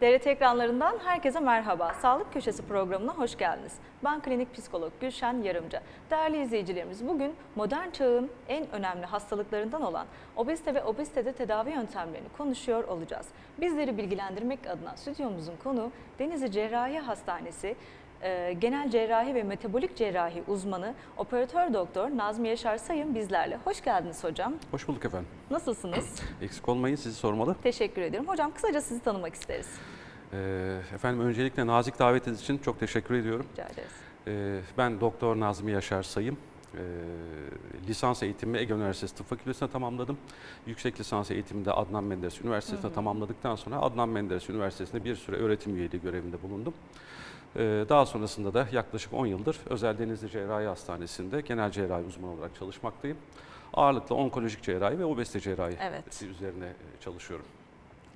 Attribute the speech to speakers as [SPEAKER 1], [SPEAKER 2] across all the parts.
[SPEAKER 1] TRT ekranlarından herkese merhaba. Sağlık Köşesi programına hoş geldiniz. Ben klinik psikolog Gülşen Yarımca. Değerli izleyicilerimiz bugün modern çağın en önemli hastalıklarından olan obezite ve obezitede tedavi yöntemlerini konuşuyor olacağız. Bizleri bilgilendirmek adına stüdyomuzun konu Denizli Cerrahi Hastanesi e, Genel Cerrahi ve Metabolik Cerrahi uzmanı operatör doktor Nazmi Yaşar Sayın bizlerle. Hoş geldiniz hocam.
[SPEAKER 2] Hoş bulduk efendim.
[SPEAKER 1] Nasılsınız?
[SPEAKER 2] Eksik olmayın sizi sormalı.
[SPEAKER 1] Teşekkür ederim. Hocam kısaca sizi tanımak isteriz.
[SPEAKER 2] Ee, efendim öncelikle nazik davetiniz için çok teşekkür ediyorum.
[SPEAKER 1] Rica ederiz.
[SPEAKER 2] Ee, ben Doktor Nazmi Yaşar Sayım. Ee, lisans eğitimimi Ege Üniversitesi Tıp Fakültesi'ne tamamladım. Yüksek lisans eğitimimi de Adnan Menderes Üniversitesi'ne tamamladıktan sonra Adnan Menderes Üniversitesi'nde bir süre öğretim üyeliği görevinde bulundum. Ee, daha sonrasında da yaklaşık 10 yıldır Özel Denizli Cerrahi Hastanesi'nde genel cerrahi uzmanı olarak çalışmaktayım. Ağırlıkla onkolojik cerrahi ve obezite cerrahi
[SPEAKER 1] Evet.
[SPEAKER 2] üzerine çalışıyorum.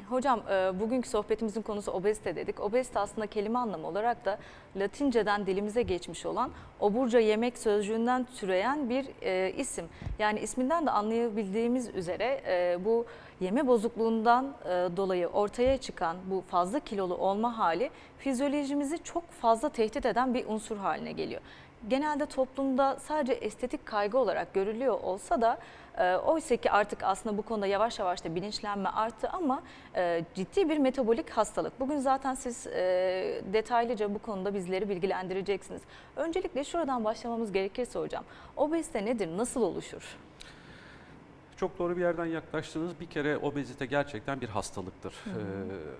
[SPEAKER 1] Hocam e, bugünkü sohbetimizin konusu obezite dedik. Obezite aslında kelime anlamı olarak da Latinceden dilimize geçmiş olan oburca yemek sözcüğünden türeyen bir e, isim. Yani isminden de anlayabildiğimiz üzere e, bu yeme bozukluğundan e, dolayı ortaya çıkan bu fazla kilolu olma hali fizyolojimizi çok fazla tehdit eden bir unsur haline geliyor. Genelde toplumda sadece estetik kaygı olarak görülüyor olsa da e, oysa ki artık aslında bu konuda yavaş yavaş da bilinçlenme arttı ama e, ciddi bir metabolik hastalık. Bugün zaten siz detaylıca bu konuda bizleri bilgilendireceksiniz. Öncelikle şuradan başlamamız gerekirse hocam, obezite nedir, nasıl oluşur?
[SPEAKER 2] Çok doğru bir yerden yaklaştınız. Bir kere obezite gerçekten bir hastalıktır. Ee,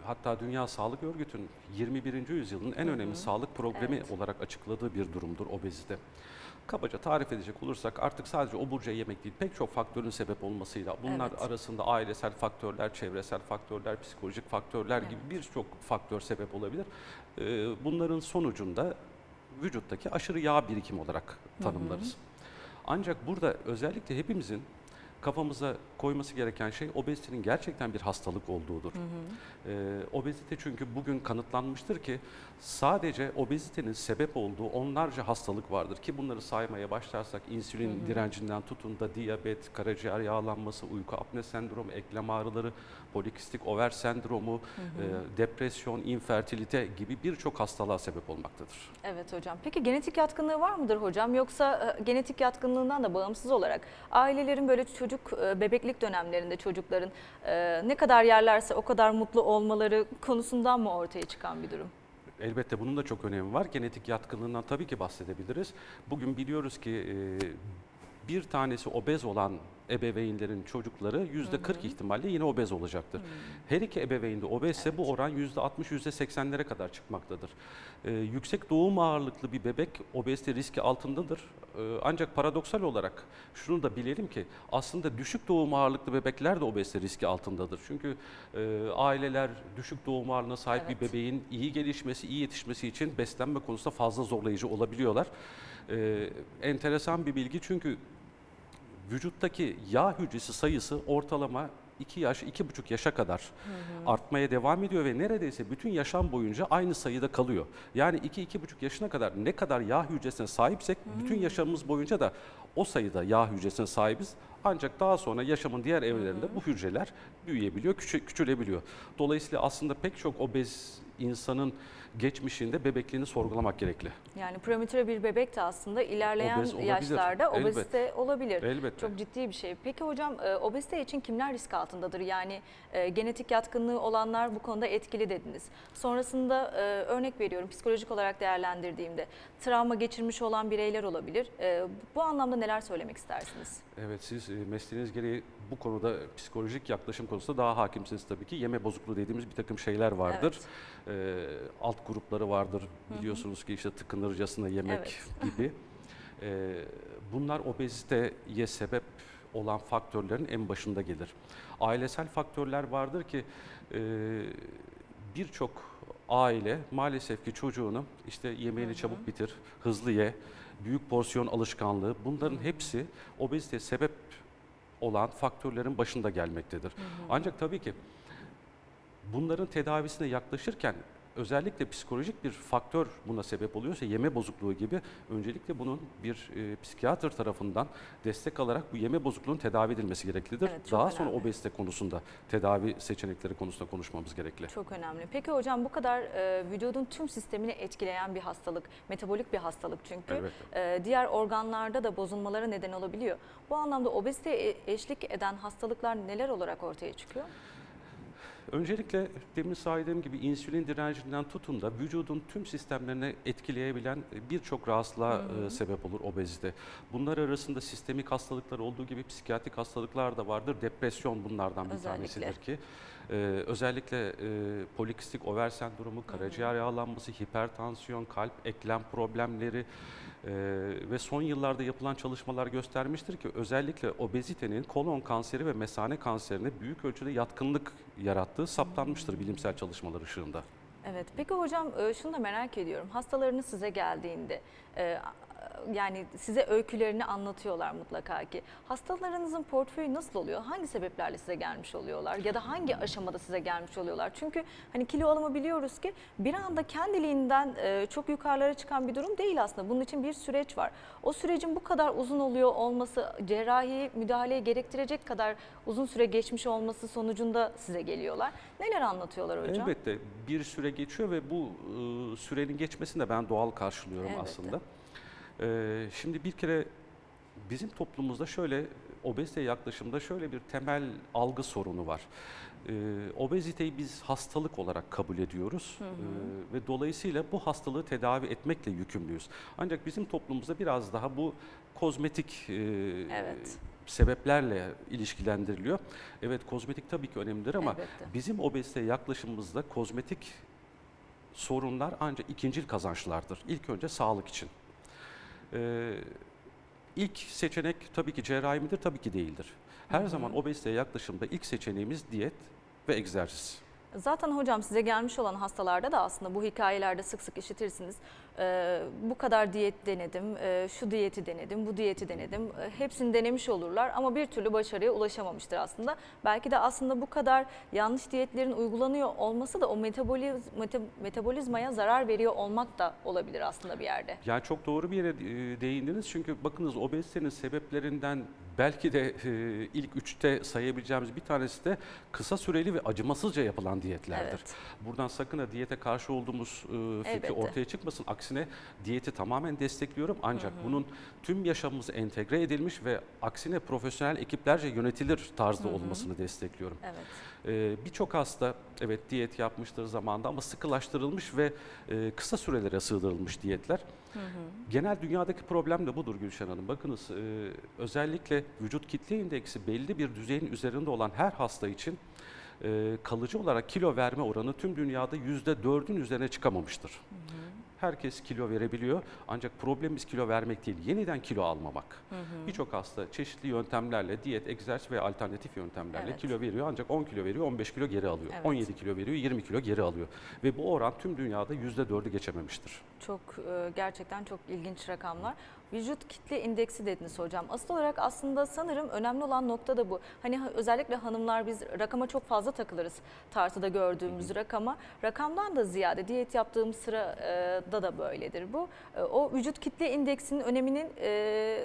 [SPEAKER 2] hatta Dünya Sağlık Örgütü'nün 21. yüzyılın en önemli sağlık problemi
[SPEAKER 1] Evet.
[SPEAKER 2] olarak açıkladığı bir durumdur obezite. Kabaca tarif edecek olursak artık sadece oburca yemek değil pek çok faktörün sebep olmasıyla bunlar
[SPEAKER 1] Evet.
[SPEAKER 2] arasında ailesel faktörler, çevresel faktörler, psikolojik faktörler gibi birçok faktör sebep olabilir. Ee, bunların sonucunda vücuttaki aşırı yağ birikimi olarak tanımlarız. Ancak burada özellikle hepimizin kafamıza koyması gereken şey obezitenin gerçekten bir hastalık olduğudur. Ee, obezite çünkü bugün kanıtlanmıştır ki sadece obezitenin sebep olduğu onlarca hastalık vardır ki bunları saymaya başlarsak insülin direncinden tutun da diyabet, karaciğer yağlanması, uyku apne sendromu, eklem ağrıları, polikistik over sendromu, e, depresyon, infertilite gibi birçok hastalığa sebep olmaktadır.
[SPEAKER 1] Evet hocam. Peki genetik yatkınlığı var mıdır hocam? Yoksa e, genetik yatkınlığından da bağımsız olarak ailelerin böyle çocuk e, bebeklik dönemlerinde çocukların e, ne kadar yerlerse o kadar mutlu olmaları konusundan mı ortaya çıkan bir durum?
[SPEAKER 2] Elbette bunun da çok önemi var. Genetik yatkınlığından tabii ki bahsedebiliriz. Bugün biliyoruz ki e, bir tanesi obez olan ebeveynlerin çocukları yüzde 40 ihtimalle yine obez olacaktır. Her iki ebeveyn de obezse bu oran yüzde 60 yüzde 80'lere kadar çıkmaktadır. E, yüksek doğum ağırlıklı bir bebek obezite riski altındadır. E, ancak paradoksal olarak şunu da bilelim ki aslında düşük doğum ağırlıklı bebekler de obezite riski altındadır. Çünkü e, aileler düşük doğum ağırlığına sahip
[SPEAKER 1] Evet.
[SPEAKER 2] bir bebeğin iyi gelişmesi, iyi yetişmesi için beslenme konusunda fazla zorlayıcı olabiliyorlar. E, enteresan bir bilgi çünkü vücuttaki yağ hücresi sayısı ortalama 2 yaş, 2,5 yaşa kadar artmaya devam ediyor ve neredeyse bütün yaşam boyunca aynı sayıda kalıyor. Yani 2-2,5 yaşına kadar ne kadar yağ hücresine sahipsek bütün yaşamımız boyunca da o sayıda yağ hücresine sahibiz. Ancak daha sonra yaşamın diğer evrelerinde bu hücreler büyüyebiliyor, küçü- küçülebiliyor. Dolayısıyla aslında pek çok obez insanın geçmişinde bebekliğini sorgulamak gerekli.
[SPEAKER 1] Yani prematüre bir bebek de aslında ilerleyen
[SPEAKER 2] Obez olabilir,
[SPEAKER 1] yaşlarda obezite olabilir.
[SPEAKER 2] Elbette.
[SPEAKER 1] Çok ciddi bir şey. Peki hocam e, obezite için kimler risk altındadır? Yani e, genetik yatkınlığı olanlar bu konuda etkili dediniz. Sonrasında e, örnek veriyorum psikolojik olarak değerlendirdiğimde travma geçirmiş olan bireyler olabilir. Bu anlamda neler söylemek istersiniz?
[SPEAKER 2] Evet siz mesleğiniz gereği bu konuda psikolojik yaklaşım konusunda daha hakimsiniz tabii ki. Yeme bozukluğu dediğimiz bir takım şeyler vardır. Ee, alt grupları vardır. Biliyorsunuz ki işte tıkınırcasına yemek
[SPEAKER 1] Evet.
[SPEAKER 2] gibi. Ee, bunlar obeziteye sebep olan faktörlerin en başında gelir. Ailesel faktörler vardır ki e, birçok aile maalesef ki çocuğunu işte yemeğini çabuk bitir, hızlı ye, büyük porsiyon alışkanlığı bunların hepsi obeziteye sebep olan faktörlerin başında gelmektedir. Ancak tabii ki bunların tedavisine yaklaşırken özellikle psikolojik bir faktör buna sebep oluyorsa yeme bozukluğu gibi öncelikle bunun bir e, psikiyatr tarafından destek alarak bu yeme bozukluğunun tedavi edilmesi gereklidir.
[SPEAKER 1] Evet,
[SPEAKER 2] Daha sonra
[SPEAKER 1] önemli.
[SPEAKER 2] obezite konusunda tedavi seçenekleri konusunda konuşmamız gerekli.
[SPEAKER 1] Çok önemli. Peki hocam bu kadar e, vücudun tüm sistemini etkileyen bir hastalık, metabolik bir hastalık çünkü.
[SPEAKER 2] Elbette.
[SPEAKER 1] E, diğer organlarda da bozulmalara neden olabiliyor. Bu anlamda obeziteye eşlik eden hastalıklar neler olarak ortaya çıkıyor?
[SPEAKER 2] Öncelikle demin saydığım gibi insülin direncinden tutun da vücudun tüm sistemlerini etkileyebilen birçok rahatsızlığa e, sebep olur obezite. Bunlar arasında sistemik hastalıklar olduğu gibi psikiyatrik hastalıklar da vardır. Depresyon bunlardan bir
[SPEAKER 1] Özellikle.
[SPEAKER 2] tanesidir ki. e, özellikle e, polikistik over sendromu, karaciğer yağlanması, hipertansiyon, kalp, eklem problemleri e, ve son yıllarda yapılan çalışmalar göstermiştir ki özellikle obezitenin kolon kanseri ve mesane kanserine büyük ölçüde yatkınlık yarattığı saptanmıştır bilimsel çalışmalar ışığında.
[SPEAKER 1] Evet. Peki hocam e, şunu da merak ediyorum. Hastalarınız size geldiğinde e, yani size öykülerini anlatıyorlar mutlaka ki. Hastalarınızın portföyü nasıl oluyor? Hangi sebeplerle size gelmiş oluyorlar? Ya da hangi aşamada size gelmiş oluyorlar? Çünkü hani kilo alımı biliyoruz ki bir anda kendiliğinden e, çok yukarılara çıkan bir durum değil aslında. Bunun için bir süreç var. O sürecin bu kadar uzun oluyor olması, cerrahi müdahaleyi gerektirecek kadar uzun süre geçmiş olması sonucunda size geliyorlar. Neler anlatıyorlar hocam?
[SPEAKER 2] Elbette bir süre geçiyor ve bu e, sürenin geçmesini de ben doğal karşılıyorum
[SPEAKER 1] Elbette.
[SPEAKER 2] aslında. E, şimdi bir kere bizim toplumumuzda şöyle obezite yaklaşımda şöyle bir temel algı sorunu var. E, obeziteyi biz hastalık olarak kabul ediyoruz E, ve dolayısıyla bu hastalığı tedavi etmekle yükümlüyüz. Ancak bizim toplumumuzda biraz daha bu kozmetik e,
[SPEAKER 1] Evet.
[SPEAKER 2] sebeplerle ilişkilendiriliyor. Evet kozmetik tabii ki önemlidir ama
[SPEAKER 1] Elbette.
[SPEAKER 2] bizim obeziteye yaklaşımımızda kozmetik sorunlar ancak ikincil kazançlardır. İlk önce sağlık için. Ee, ilk seçenek tabii ki cerrahi midir? Tabii ki değildir. Her zaman obeziteye yaklaşımda ilk seçeneğimiz diyet ve egzersiz.
[SPEAKER 1] Zaten hocam size gelmiş olan hastalarda da aslında bu hikayelerde sık sık işitirsiniz. Ee, bu kadar diyet denedim, e, şu diyeti denedim, bu diyeti denedim. E, hepsini denemiş olurlar ama bir türlü başarıya ulaşamamıştır aslında. Belki de aslında bu kadar yanlış diyetlerin uygulanıyor olması da o metaboliz, meta- metabolizmaya zarar veriyor olmak da olabilir aslında bir yerde.
[SPEAKER 2] Yani çok doğru bir yere e, değindiniz çünkü bakınız obezitenin sebeplerinden belki de e, ilk üçte sayabileceğimiz bir tanesi de kısa süreli ve acımasızca yapılan diyetlerdir.
[SPEAKER 1] Evet.
[SPEAKER 2] Buradan sakın ha diyete karşı olduğumuz e, fikri
[SPEAKER 1] Elbette.
[SPEAKER 2] ortaya çıkmasın. Aksine diyeti tamamen destekliyorum ancak bunun tüm yaşamımıza entegre edilmiş ve aksine profesyonel ekiplerce yönetilir tarzda olmasını destekliyorum.
[SPEAKER 1] Evet.
[SPEAKER 2] Ee, Birçok hasta evet diyet yapmıştır zamanda ama sıkılaştırılmış ve e, kısa sürelere sığdırılmış diyetler. Genel dünyadaki problem de budur Gülşen Hanım. Bakınız e, özellikle vücut kitle indeksi belli bir düzeyin üzerinde olan her hasta için e, kalıcı olarak kilo verme oranı tüm dünyada yüzde dördün üzerine çıkamamıştır. Herkes kilo verebiliyor ancak problemimiz kilo vermek değil, yeniden kilo almamak. Birçok hasta çeşitli yöntemlerle, diyet, egzersiz ve alternatif yöntemlerle
[SPEAKER 1] Evet.
[SPEAKER 2] kilo veriyor ancak 10 kilo veriyor, 15 kilo geri alıyor.
[SPEAKER 1] Evet.
[SPEAKER 2] 17 kilo veriyor, 20 kilo geri alıyor. Ve bu oran tüm dünyada %4'ü geçememiştir.
[SPEAKER 1] Çok e, gerçekten çok ilginç rakamlar. Vücut kitle indeksi dediniz hocam. Asıl olarak aslında sanırım önemli olan nokta da bu. Hani ha- özellikle hanımlar biz rakama çok fazla takılırız. Tartıda gördüğümüz rakama. Rakamdan da ziyade diyet yaptığımız sırada da böyledir bu. E, O vücut kitle indeksinin öneminin e,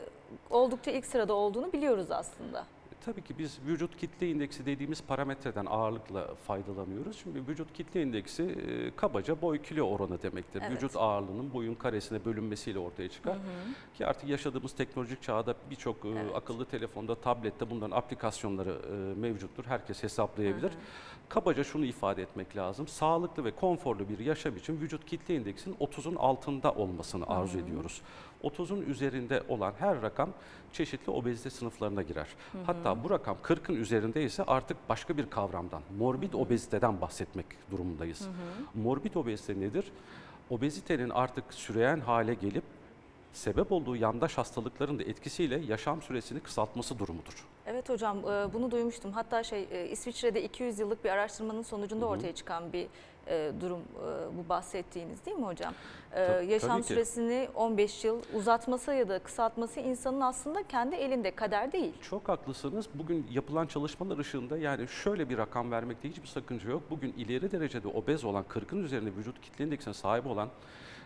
[SPEAKER 1] oldukça ilk sırada olduğunu biliyoruz aslında.
[SPEAKER 2] Tabii ki biz vücut kitle indeksi dediğimiz parametreden ağırlıkla faydalanıyoruz. Şimdi vücut kitle indeksi e, kabaca boy kilo oranı demektir.
[SPEAKER 1] Evet.
[SPEAKER 2] Vücut ağırlığının boyun karesine bölünmesiyle ortaya çıkar. Ki artık yaşadığımız teknolojik çağda birçok e,
[SPEAKER 1] Evet.
[SPEAKER 2] akıllı telefonda, tablette bunların aplikasyonları e, mevcuttur. Herkes hesaplayabilir. Kabaca şunu ifade etmek lazım. Sağlıklı ve konforlu bir yaşam için vücut kitle indeksinin 30'un altında olmasını arzu ediyoruz. 30'un üzerinde olan her rakam çeşitli obezite sınıflarına girer. Hatta bu rakam 40'ın üzerinde ise artık başka bir kavramdan, morbid obeziteden bahsetmek durumundayız. Morbid obezite nedir? Obezitenin artık süreyen hale gelip sebep olduğu yandaş hastalıkların da etkisiyle yaşam süresini kısaltması durumudur.
[SPEAKER 1] Evet hocam e, bunu duymuştum. Hatta şey e, İsviçre'de 200 yıllık bir araştırmanın sonucunda
[SPEAKER 2] Hı hı.
[SPEAKER 1] ortaya çıkan bir e, durum bu bahsettiğiniz değil mi hocam?
[SPEAKER 2] Tab-
[SPEAKER 1] Yaşam
[SPEAKER 2] tabii ki.
[SPEAKER 1] süresini 15 yıl uzatması ya da kısaltması insanın aslında kendi elinde kader değil.
[SPEAKER 2] Çok haklısınız. Bugün yapılan çalışmalar ışığında yani şöyle bir rakam vermekte hiçbir sakınca yok. Bugün ileri derecede obez olan, 40'ın üzerinde vücut kitle indeksine sahip olan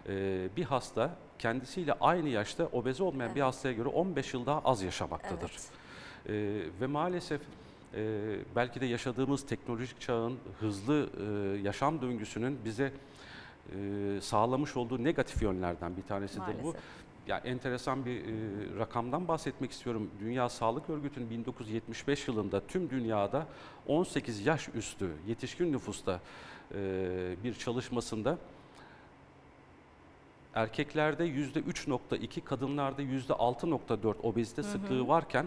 [SPEAKER 2] e, bir hasta kendisiyle aynı yaşta obez olmayan bir
[SPEAKER 1] Evet.
[SPEAKER 2] hastaya göre 15 yıl daha az yaşamaktadır.
[SPEAKER 1] Evet.
[SPEAKER 2] E, ve maalesef e, belki de yaşadığımız teknolojik çağın hızlı e, yaşam döngüsünün bize e, sağlamış olduğu negatif yönlerden bir tanesidir bu.
[SPEAKER 1] Maalesef.
[SPEAKER 2] Ya enteresan bir e, rakamdan bahsetmek istiyorum. Dünya Sağlık Örgütü'nün 1975 yılında tüm dünyada 18 yaş üstü yetişkin nüfusta e, bir çalışmasında erkeklerde %3.2, kadınlarda %6.4 obezite sıklığı varken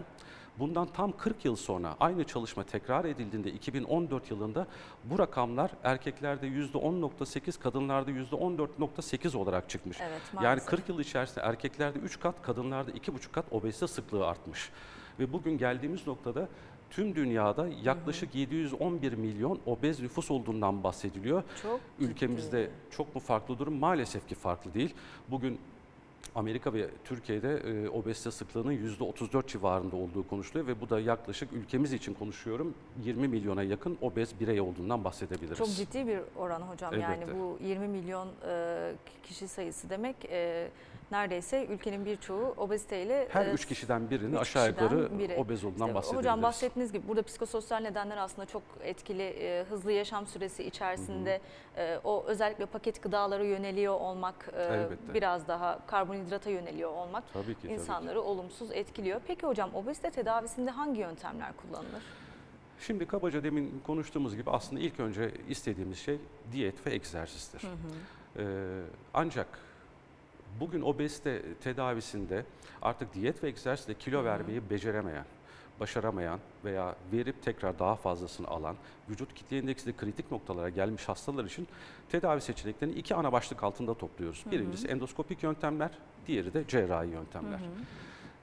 [SPEAKER 2] bundan tam 40 yıl sonra aynı çalışma tekrar edildiğinde 2014 yılında bu rakamlar erkeklerde %10.8, kadınlarda %14.8 olarak çıkmış.
[SPEAKER 1] Evet,
[SPEAKER 2] Yani
[SPEAKER 1] maalesef.
[SPEAKER 2] 40 yıl içerisinde erkeklerde 3 kat, kadınlarda 2,5 kat obezite sıklığı artmış. Ve bugün geldiğimiz noktada tüm dünyada yaklaşık 711 milyon obez nüfus olduğundan bahsediliyor.
[SPEAKER 1] Çok
[SPEAKER 2] Ülkemizde
[SPEAKER 1] ciddi.
[SPEAKER 2] çok mu farklı durum? Maalesef ki farklı değil. Bugün Amerika ve Türkiye'de e, obezite sıklığının %34 civarında olduğu konuşuluyor ve bu da yaklaşık ülkemiz için konuşuyorum 20 milyona yakın obez birey olduğundan bahsedebiliriz.
[SPEAKER 1] Çok ciddi bir oran hocam. Yani
[SPEAKER 2] Elbette.
[SPEAKER 1] bu 20 milyon e, kişi sayısı demek e, neredeyse ülkenin birçoğu obeziteyle
[SPEAKER 2] Her
[SPEAKER 1] e,
[SPEAKER 2] üç kişiden birinin
[SPEAKER 1] üç
[SPEAKER 2] aşağı
[SPEAKER 1] kişiden
[SPEAKER 2] yukarı
[SPEAKER 1] biri.
[SPEAKER 2] obez olduğundan
[SPEAKER 1] İşte
[SPEAKER 2] bahsedebiliriz.
[SPEAKER 1] Hocam bahsettiğiniz gibi burada psikososyal nedenler aslında çok etkili. E, hızlı yaşam süresi içerisinde e, o özellikle paket gıdalara yöneliyor olmak, e,
[SPEAKER 2] Elbette.
[SPEAKER 1] biraz daha karbonhidrata yöneliyor olmak
[SPEAKER 2] Tabii ki. tabii ki.
[SPEAKER 1] insanları olumsuz etkiliyor. Peki hocam obezite tedavisinde hangi yöntemler kullanılır?
[SPEAKER 2] Şimdi kabaca demin konuştuğumuz gibi aslında ilk önce istediğimiz şey diyet ve egzersizdir. Ee, ancak bugün obezite tedavisinde artık diyet ve egzersizle kilo vermeyi beceremeyen, başaramayan veya verip tekrar daha fazlasını alan, vücut kitle indeksi de kritik noktalara gelmiş hastalar için tedavi seçeneklerini iki ana başlık altında topluyoruz. Birincisi endoskopik yöntemler, diğeri de cerrahi yöntemler.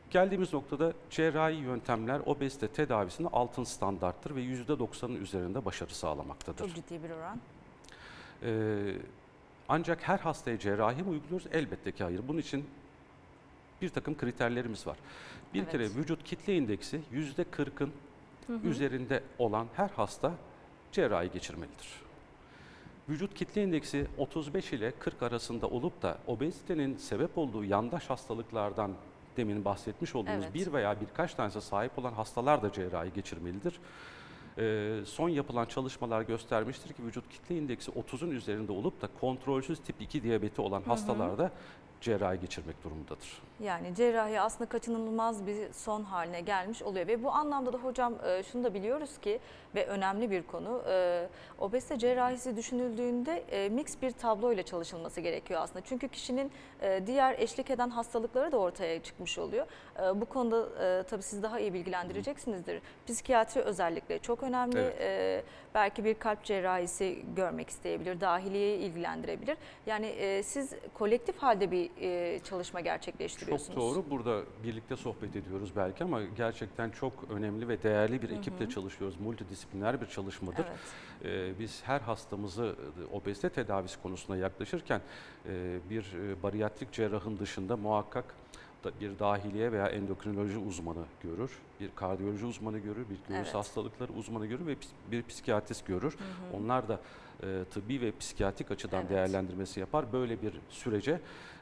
[SPEAKER 2] Geldiğimiz noktada cerrahi yöntemler obezite tedavisinde altın standarttır ve %90'ın üzerinde başarı sağlamaktadır.
[SPEAKER 1] Çok ciddi bir oran.
[SPEAKER 2] Ee, ancak her hastaya cerrahi mi uyguluyoruz? Elbette ki hayır. Bunun için bir takım kriterlerimiz var. Bir
[SPEAKER 1] Evet.
[SPEAKER 2] kere vücut kitle indeksi yüzde 40'ın üzerinde olan her hasta cerrahi geçirmelidir. Vücut kitle indeksi 35 ile 40 arasında olup da obezitenin sebep olduğu yandaş hastalıklardan demin bahsetmiş olduğumuz
[SPEAKER 1] Evet.
[SPEAKER 2] bir veya birkaç tanesi sahip olan hastalar da cerrahi geçirmelidir. Ee, son yapılan çalışmalar göstermiştir ki vücut kitle indeksi 30'un üzerinde olup da kontrolsüz tip 2 diyabeti olan hastalarda cerrahi geçirmek durumundadır.
[SPEAKER 1] Yani cerrahi aslında kaçınılmaz bir son haline gelmiş oluyor ve bu anlamda da hocam e, şunu da biliyoruz ki ve önemli bir konu e, obezite cerrahisi düşünüldüğünde e, mix bir tabloyla çalışılması gerekiyor aslında. Çünkü kişinin e, diğer eşlik eden hastalıkları da ortaya çıkmış oluyor. E, Bu konuda e, tabii siz daha iyi bilgilendireceksinizdir. Psikiyatri özellikle çok önemli.
[SPEAKER 2] Evet.
[SPEAKER 1] E, Belki bir kalp cerrahisi görmek isteyebilir, dahiliyeyi ilgilendirebilir. Yani e, siz kolektif halde bir e, çalışma gerçekleştiriyorsunuz.
[SPEAKER 2] Çok doğru. Burada birlikte sohbet ediyoruz belki ama gerçekten çok önemli ve değerli bir ekiple çalışıyoruz. Multidisipliner bir çalışmadır.
[SPEAKER 1] Evet.
[SPEAKER 2] Ee, biz her hastamızı obezite tedavisi konusunda yaklaşırken bir bariyatrik cerrahın dışında muhakkak bir dahiliye veya endokrinoloji uzmanı görür, bir kardiyoloji uzmanı görür, bir göğüs
[SPEAKER 1] Evet.
[SPEAKER 2] hastalıkları uzmanı görür ve bir psikiyatrist görür. Onlar da e, tıbbi ve psikiyatrik açıdan
[SPEAKER 1] Evet.
[SPEAKER 2] değerlendirmesi yapar. Böyle bir sürece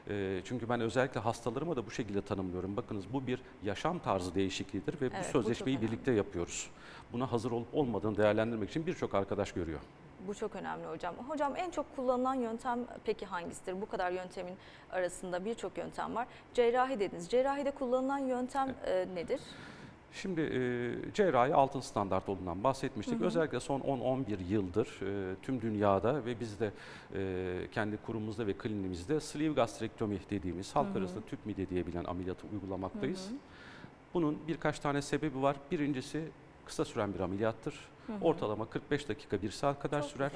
[SPEAKER 2] e, çünkü ben özellikle hastalarıma da bu şekilde tanımlıyorum. Bakınız bu bir yaşam tarzı değişikliğidir ve
[SPEAKER 1] Evet, bu
[SPEAKER 2] bu sözleşmeyi
[SPEAKER 1] önemli.
[SPEAKER 2] birlikte yapıyoruz. Buna hazır olup olmadığını değerlendirmek için birçok arkadaş görüyor.
[SPEAKER 1] Bu çok önemli hocam. Hocam en çok kullanılan yöntem peki hangisidir? Bu kadar yöntemin arasında birçok yöntem var. Cerrahi dediniz. Cerrahide kullanılan yöntem e, nedir?
[SPEAKER 2] Şimdi e, cerrahi altın standart olduğundan bahsetmiştik. Özellikle son 10-11 yıldır e, tüm dünyada ve biz de e, kendi kurumumuzda ve kliniğimizde sleeve gastrektomi dediğimiz halk arasında tüp mide diyebilen ameliyatı uygulamaktayız. Bunun birkaç tane sebebi var. Birincisi kısa süren bir ameliyattır. Ortalama 45 dakika, 1 saat kadar
[SPEAKER 1] Çok
[SPEAKER 2] sürer.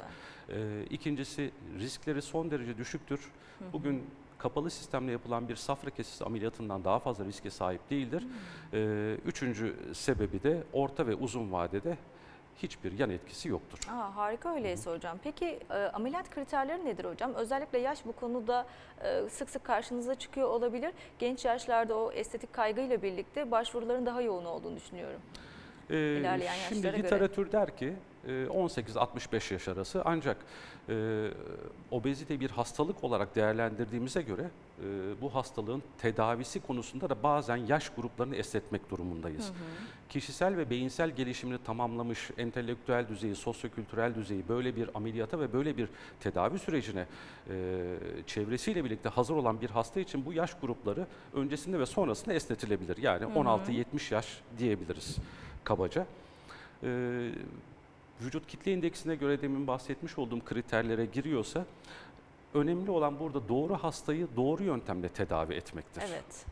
[SPEAKER 1] güzel.
[SPEAKER 2] E, ikincisi riskleri son derece düşüktür. Bugün kapalı sistemle yapılan bir safra kesesi ameliyatından daha fazla riske sahip değildir. Ee, üçüncü sebebi de orta ve uzun vadede hiçbir yan etkisi yoktur.
[SPEAKER 1] Aa, harika öyleyse hocam. Peki e, ameliyat kriterleri nedir hocam? Özellikle yaş bu konuda e, sık sık karşınıza çıkıyor olabilir. Genç yaşlarda o estetik kaygıyla birlikte başvuruların daha yoğun olduğunu düşünüyorum. İlerleyen
[SPEAKER 2] Şimdi
[SPEAKER 1] yaşlara
[SPEAKER 2] literatür der ki e, 18-65 yaş arası. Ancak e, obezite bir hastalık olarak değerlendirdiğimize göre e, bu hastalığın tedavisi konusunda da bazen yaş gruplarını esnetmek durumundayız. Kişisel ve beyinsel gelişimini tamamlamış, entelektüel düzeyi, sosyokültürel düzeyi böyle bir ameliyata ve böyle bir tedavi sürecine e, çevresiyle birlikte hazır olan bir hasta için bu yaş grupları öncesinde ve sonrasında esnetilebilir. Yani 16-70 yaş diyebiliriz kabaca. Ee, vücut kitle indeksine göre demin bahsetmiş olduğum kriterlere giriyorsa önemli olan burada doğru hastayı doğru yöntemle tedavi etmektir.
[SPEAKER 1] Evet.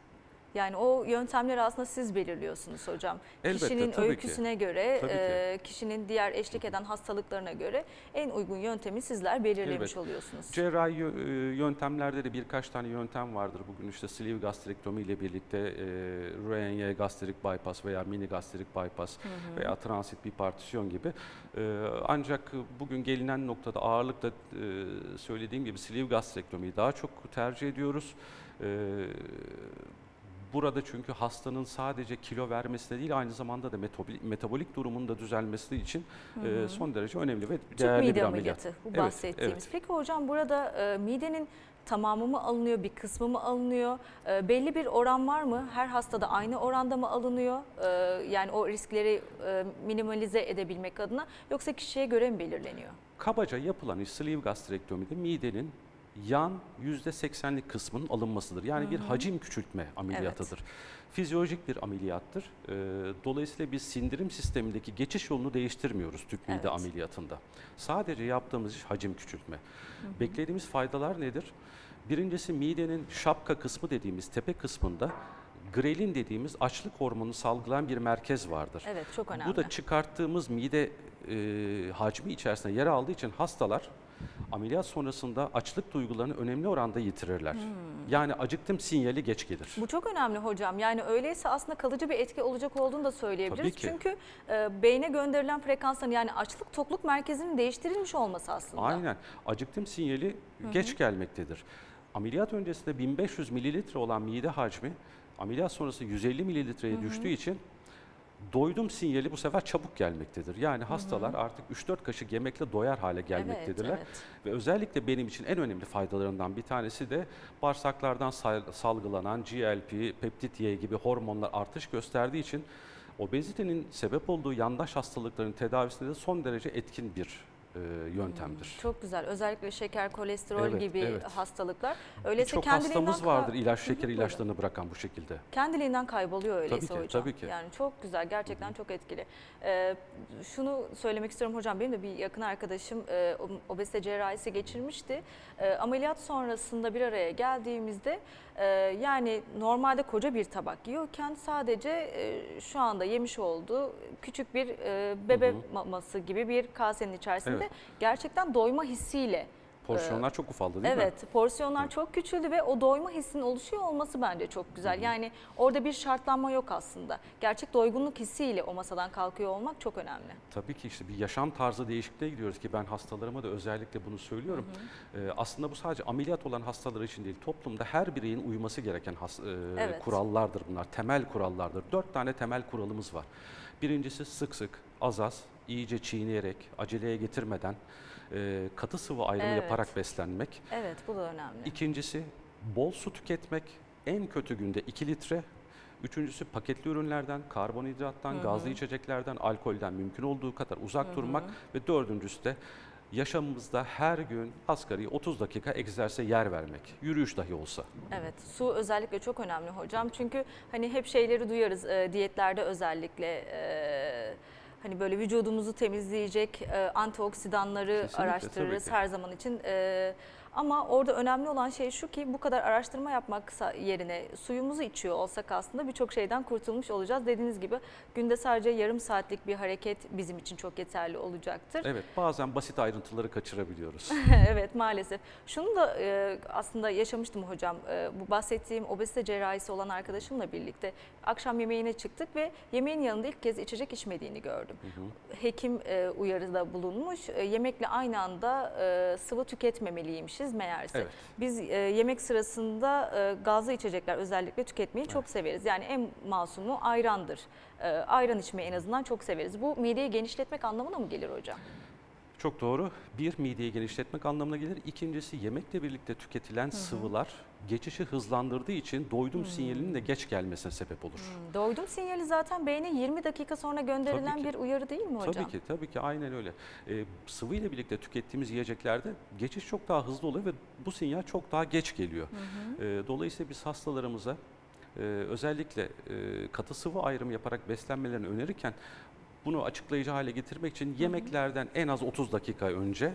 [SPEAKER 1] Yani o yöntemleri aslında siz belirliyorsunuz hocam.
[SPEAKER 2] Elbette,
[SPEAKER 1] kişinin
[SPEAKER 2] tabii ki.
[SPEAKER 1] öyküsüne göre,
[SPEAKER 2] Tabii ki.
[SPEAKER 1] e, kişinin diğer eşlik eden hastalıklarına göre en uygun yöntemi sizler belirlemiş
[SPEAKER 2] Elbette.
[SPEAKER 1] oluyorsunuz.
[SPEAKER 2] Cerrahi yö- yöntemlerde de birkaç tane yöntem vardır. Bugün işte sleeve gastrektomi ile birlikte e, RNY gastrik bypass veya mini gastrik bypass veya transit bir partisyon gibi. E, ancak bugün gelinen noktada ağırlıkla e, söylediğim gibi sleeve gastrektomiyi daha çok tercih ediyoruz. E, Burada çünkü hastanın sadece kilo vermesine değil aynı zamanda da metabolik, metabolik durumunun da düzelmesi için e, son derece önemli ve
[SPEAKER 1] Tüp
[SPEAKER 2] değerli
[SPEAKER 1] mide
[SPEAKER 2] bir ameliyat.
[SPEAKER 1] ameliyatı bu
[SPEAKER 2] Evet,
[SPEAKER 1] bahsettiğimiz.
[SPEAKER 2] evet.
[SPEAKER 1] Peki hocam burada e, midenin tamamı mı alınıyor, bir kısmı mı alınıyor? E, belli bir oran var mı? Her hastada aynı oranda mı alınıyor? E, yani o riskleri e, minimalize edebilmek adına yoksa kişiye göre mi belirleniyor?
[SPEAKER 2] Kabaca yapılan sleeve gastrektomide midenin yan %80'lik kısmının alınmasıdır. Yani bir hacim küçültme ameliyatıdır. Fizyolojik bir ameliyattır. Ee, dolayısıyla biz sindirim sistemindeki geçiş yolunu değiştirmiyoruz tüp mide
[SPEAKER 1] Evet.
[SPEAKER 2] ameliyatında. Sadece yaptığımız iş hacim küçültme. Beklediğimiz faydalar nedir? Birincisi midenin şapka kısmı dediğimiz tepe kısmında grelin dediğimiz açlık hormonu salgılayan bir merkez vardır.
[SPEAKER 1] Evet çok önemli.
[SPEAKER 2] Bu da çıkarttığımız mide e, hacmi içerisinde yer aldığı için hastalar ameliyat sonrasında açlık duygularını önemli oranda yitirirler. Yani acıktım sinyali geç gelir.
[SPEAKER 1] Bu çok önemli hocam. Yani öyleyse aslında kalıcı bir etki olacak olduğunu da söyleyebiliriz.
[SPEAKER 2] Tabii ki.
[SPEAKER 1] Çünkü e, beyne gönderilen frekansların yani açlık tokluk merkezinin değiştirilmiş olması aslında.
[SPEAKER 2] Aynen. Acıktım sinyali geç gelmektedir. Ameliyat öncesinde 1500 mililitre olan mide hacmi ameliyat sonrası 150 mililitreye düştüğü için doydum sinyali bu sefer çabuk gelmektedir. Yani hastalar artık 3-4 kaşık yemekle doyar hale gelmektedirler.
[SPEAKER 1] Evet, evet.
[SPEAKER 2] Ve özellikle benim için en önemli faydalarından bir tanesi de bağırsaklardan sal- salgılanan GLP, peptit Y gibi hormonlar artış gösterdiği için obezitenin sebep olduğu yandaş hastalıkların tedavisinde de son derece etkin bir yöntemdir.
[SPEAKER 1] Çok güzel. Özellikle şeker, kolesterol
[SPEAKER 2] Evet,
[SPEAKER 1] gibi
[SPEAKER 2] evet.
[SPEAKER 1] hastalıklar. Öyleyse
[SPEAKER 2] Çok
[SPEAKER 1] kendiliğinden
[SPEAKER 2] hastamız vardır ilaç şeker ilaçlarını bırakan bu şekilde.
[SPEAKER 1] Kendiliğinden kayboluyor öyleyse
[SPEAKER 2] Tabii ki,
[SPEAKER 1] hocam.
[SPEAKER 2] tabii ki.
[SPEAKER 1] Yani çok güzel, gerçekten çok etkili. Ee, şunu söylemek istiyorum hocam, benim de bir yakın arkadaşım e, obezite cerrahisi geçirmişti. E, ameliyat sonrasında bir araya geldiğimizde e, yani normalde koca bir tabak yiyorken sadece e, şu anda yemiş olduğu küçük bir e, bebe
[SPEAKER 2] Hı hı.
[SPEAKER 1] maması gibi bir kasenin içerisinde
[SPEAKER 2] Evet.
[SPEAKER 1] Gerçekten doyma hissiyle
[SPEAKER 2] Porsiyonlar çok ufaldı değil mi?
[SPEAKER 1] Evet, porsiyonlar çok küçüldü ve o doyma hissinin oluşuyor olması bence çok güzel. Yani orada bir şartlanma yok aslında. Gerçek doygunluk hissiyle o masadan kalkıyor olmak çok önemli.
[SPEAKER 2] Tabii ki işte bir yaşam tarzı değişikliğe gidiyoruz ki ben hastalarıma da özellikle bunu söylüyorum. Ee, aslında bu sadece ameliyat olan hastalar için değil, toplumda her bireyin uyması gereken has- e,
[SPEAKER 1] Evet.
[SPEAKER 2] kurallardır bunlar, temel kurallardır. Dört tane temel kuralımız var. Birincisi sık sık, az az, iyice çiğneyerek, aceleye getirmeden, e, katı sıvı ayrımı
[SPEAKER 1] Evet.
[SPEAKER 2] yaparak beslenmek.
[SPEAKER 1] Evet, bu da önemli.
[SPEAKER 2] İkincisi bol su tüketmek. En kötü günde 2 litre. Üçüncüsü paketli ürünlerden, karbonhidrattan, gazlı içeceklerden, alkolden mümkün olduğu kadar uzak durmak. Ve dördüncüsü de yaşamımızda her gün asgari 30 dakika egzersize yer vermek. Yürüyüş dahi olsa.
[SPEAKER 1] Evet, su özellikle çok önemli hocam. Çünkü hani hep şeyleri duyarız e, diyetlerde özellikle e, hani böyle vücudumuzu temizleyecek e, antioksidanları
[SPEAKER 2] Kesinlikle,
[SPEAKER 1] araştırırız her zaman için. E, Ama orada önemli olan şey şu ki bu kadar araştırma yapmak yerine suyumuzu içiyor olsak aslında birçok şeyden kurtulmuş olacağız. Dediğiniz gibi günde sadece yarım saatlik bir hareket bizim için çok yeterli olacaktır.
[SPEAKER 2] Evet bazen basit ayrıntıları kaçırabiliyoruz.
[SPEAKER 1] evet maalesef. Şunu da e, aslında yaşamıştım hocam. E, bu bahsettiğim obezite cerrahisi olan arkadaşımla birlikte akşam yemeğine çıktık ve yemeğin yanında ilk kez içecek içmediğini gördüm. Hekim e, uyarıda bulunmuş. E, yemekle aynı anda e, sıvı tüketmemeliymişiz meğerse.
[SPEAKER 2] Evet.
[SPEAKER 1] Biz e, yemek sırasında e, gazlı içecekler özellikle tüketmeyi çok severiz. Yani en masumu ayrandır. E, ayran içmeyi en azından çok severiz. Bu mideyi genişletmek anlamına mı gelir hocam?
[SPEAKER 2] Çok doğru. Bir mideyi genişletmek anlamına gelir. İkincisi yemekle birlikte tüketilen sıvılar geçişi hızlandırdığı için doydum sinyalinin de geç gelmesine sebep olur.
[SPEAKER 1] Hmm, Doydum sinyali zaten beyne 20 dakika sonra gönderilen
[SPEAKER 2] ki.
[SPEAKER 1] bir uyarı değil mi hocam?
[SPEAKER 2] Tabii ki, tabii ki aynen öyle. Ee, sıvı ile birlikte tükettiğimiz yiyeceklerde geçiş çok daha hızlı oluyor ve bu sinyal çok daha geç geliyor. Ee, dolayısıyla biz hastalarımıza e, özellikle e, katı sıvı ayrımı yaparak beslenmelerini önerirken bunu açıklayıcı hale getirmek için yemeklerden en az 30 dakika önce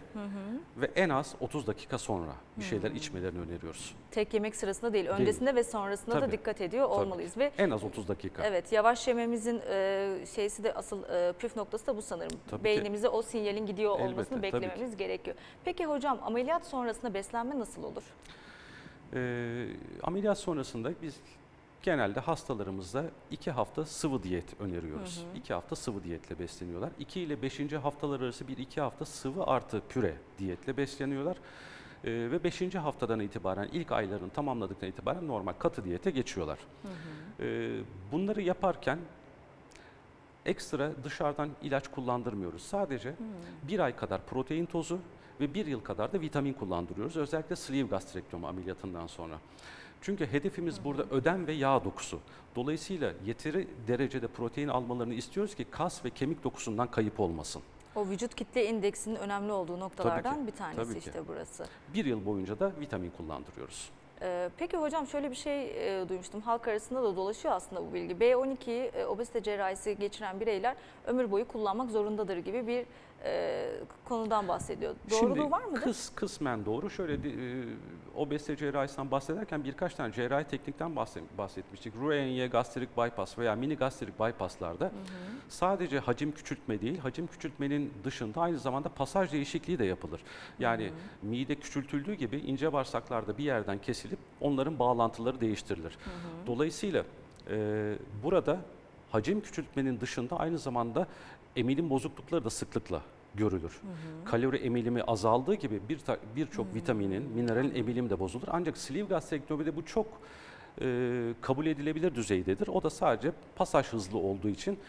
[SPEAKER 2] ve en az 30 dakika sonra bir şeyler içmelerini öneriyoruz.
[SPEAKER 1] Tek yemek sırasında değil, öncesinde ve sonrasında da
[SPEAKER 2] Tabii.
[SPEAKER 1] dikkat ediyor
[SPEAKER 2] Tabii.
[SPEAKER 1] olmalıyız ve
[SPEAKER 2] En az 30 dakika.
[SPEAKER 1] Evet, yavaş yememizin e, şeysi de asıl e, püf noktası da bu sanırım.
[SPEAKER 2] Tabii ki.
[SPEAKER 1] Beynimize o sinyalin gidiyor
[SPEAKER 2] Elbette,
[SPEAKER 1] olmasını
[SPEAKER 2] tabii
[SPEAKER 1] beklememiz gerekiyor. Peki hocam ameliyat sonrasında beslenme nasıl olur?
[SPEAKER 2] Ee, ameliyat sonrasında biz genelde hastalarımızda iki hafta sıvı diyet öneriyoruz. İki hafta sıvı diyetle besleniyorlar. 2 ile 5. haftalar arası bir iki hafta sıvı artı püre diyetle besleniyorlar. Ee, ve 5. haftadan itibaren ilk aylarını tamamladıktan itibaren normal katı diyete geçiyorlar. Ee, bunları yaparken ekstra dışarıdan ilaç kullandırmıyoruz. Sadece bir ay kadar protein tozu ve bir yıl kadar da vitamin kullandırıyoruz. Özellikle sleeve gastrektomi ameliyatından sonra. Çünkü hedefimiz burada ödem ve yağ dokusu. Dolayısıyla yeteri derecede protein almalarını istiyoruz ki kas ve kemik dokusundan kayıp olmasın.
[SPEAKER 1] O vücut kitle indeksinin önemli olduğu noktalardan bir tanesi
[SPEAKER 2] tabii ki.
[SPEAKER 1] işte burası.
[SPEAKER 2] Bir yıl boyunca da vitamin kullandırıyoruz.
[SPEAKER 1] Ee, peki hocam şöyle bir şey e, duymuştum. Halk arasında da dolaşıyor aslında bu bilgi. B12'yi e, obezite cerrahisi geçiren bireyler ömür boyu kullanmak zorundadır gibi bir e, konudan bahsediyor. Doğruluğu
[SPEAKER 2] Şimdi
[SPEAKER 1] var mıdır?
[SPEAKER 2] Kıs, kısmen doğru. Şöyle de, e, obezite cerrahisinden bahsederken birkaç tane cerrahi teknikten bahse- bahsetmiştik. Roux-en-Y gastrik bypass veya mini gastrik bypasslarda sadece hacim küçültme değil, hacim küçültmenin dışında aynı zamanda pasaj değişikliği de yapılır. Yani mide küçültüldüğü gibi ince bağırsaklarda bir yerden kesilip onların bağlantıları değiştirilir. Dolayısıyla e, burada hacim küçültmenin dışında aynı zamanda emilim bozuklukları da sıklıkla görülür. Kalori emilimi azaldığı gibi bir birçok vitaminin, mineralin emilimi de bozulur. Ancak sleeve gastrektomide bu çok e, kabul edilebilir düzeydedir. O da sadece pasaj hızlı olduğu için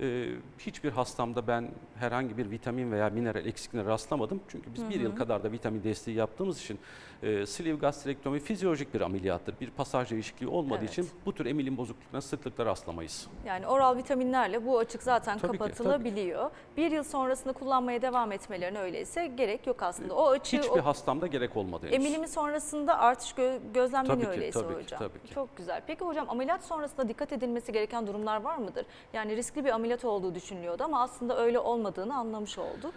[SPEAKER 2] e, hiçbir hastamda ben herhangi bir vitamin veya mineral eksikliğine rastlamadım. Çünkü biz bir yıl kadar da vitamin desteği yaptığımız için e, sleeve gastrektomi fizyolojik bir ameliyattır. Bir pasaj değişikliği olmadığı
[SPEAKER 1] Evet.
[SPEAKER 2] için bu tür emilim bozukluklarına sıklıkla rastlamayız.
[SPEAKER 1] Yani oral vitaminlerle bu açık zaten
[SPEAKER 2] Tabii ki,
[SPEAKER 1] kapatılabiliyor. Bir yıl sonrasında kullanmaya devam etmelerine öyleyse gerek yok aslında. O açığı,
[SPEAKER 2] Hiçbir
[SPEAKER 1] o
[SPEAKER 2] hastamda gerek olmadı henüz.
[SPEAKER 1] emilimi sonrasında artış gö- gözlemleniyor
[SPEAKER 2] Tabii ki,
[SPEAKER 1] öyleyse
[SPEAKER 2] tabii ki,
[SPEAKER 1] hocam.
[SPEAKER 2] tabii ki.
[SPEAKER 1] Çok güzel. Peki hocam ameliyat sonrasında dikkat edilmesi gereken durumlar var mıdır? Yani riskli bir ameliyat olduğu düşünülüyordu ama aslında öyle olmadığını anlamış olduk.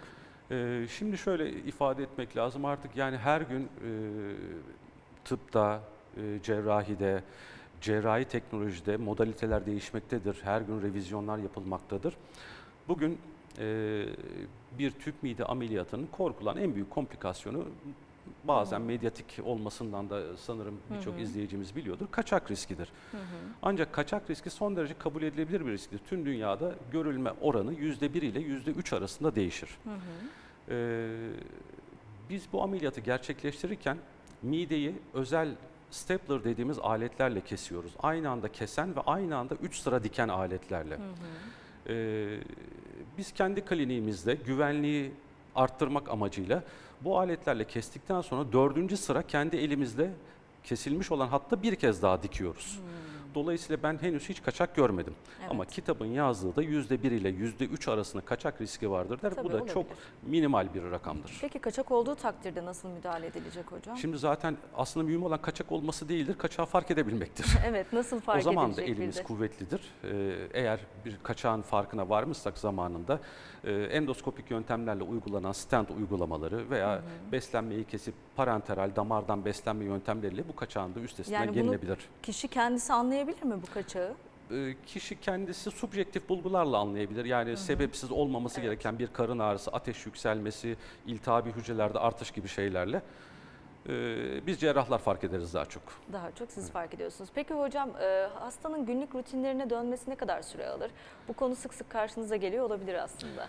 [SPEAKER 2] Ee, şimdi şöyle ifade etmek lazım artık yani her gün e, tıpta, e, cerrahide, cerrahi teknolojide modaliteler değişmektedir. Her gün revizyonlar yapılmaktadır. Bugün e, bir tüp mide ameliyatının korkulan en büyük komplikasyonu bazen medyatik olmasından da sanırım birçok izleyicimiz biliyordur. Kaçak riskidir. Ancak kaçak riski son derece kabul edilebilir bir risktir. Tüm dünyada görülme oranı %1 ile %3 arasında değişir. Ee, biz bu ameliyatı gerçekleştirirken mideyi özel stapler dediğimiz aletlerle kesiyoruz. Aynı anda kesen ve aynı anda 3 sıra diken aletlerle. Ee, biz kendi kliniğimizde güvenliği arttırmak amacıyla bu aletlerle kestikten sonra dördüncü sıra kendi elimizle kesilmiş olan hatta bir kez daha dikiyoruz. Dolayısıyla ben henüz hiç kaçak görmedim.
[SPEAKER 1] Evet.
[SPEAKER 2] Ama kitabın yazdığı da %1 ile %3 arasında kaçak riski vardır der.
[SPEAKER 1] Tabii,
[SPEAKER 2] Bu da
[SPEAKER 1] olabilir.
[SPEAKER 2] çok minimal bir rakamdır.
[SPEAKER 1] Peki kaçak olduğu takdirde nasıl müdahale edilecek hocam?
[SPEAKER 2] Şimdi zaten aslında mühim olan kaçak olması değildir, kaçağı fark edebilmektir.
[SPEAKER 1] evet nasıl fark
[SPEAKER 2] o zaman da
[SPEAKER 1] edilecek
[SPEAKER 2] elimiz
[SPEAKER 1] de?
[SPEAKER 2] kuvvetlidir. Ee, eğer bir kaçağın farkına varmışsak zamanında e, endoskopik yöntemlerle uygulanan stent uygulamaları veya beslenmeyi kesip parenteral damardan beslenme yöntemleriyle bu kaçağın da üstesinden
[SPEAKER 1] Yani bunu-
[SPEAKER 2] gelinebilir.
[SPEAKER 1] Kişi kendisi anlayabilir mi bu kaçağı?
[SPEAKER 2] Ee, kişi kendisi subjektif bulgularla anlayabilir. Yani sebepsiz olmaması
[SPEAKER 1] Evet.
[SPEAKER 2] gereken bir karın ağrısı, ateş yükselmesi, iltihabi hücrelerde artış gibi şeylerle e, biz cerrahlar fark ederiz daha çok.
[SPEAKER 1] Daha çok siz fark ediyorsunuz. Peki hocam e, hastanın günlük rutinlerine dönmesi ne kadar süre alır? Bu konu sık sık karşınıza geliyor olabilir aslında.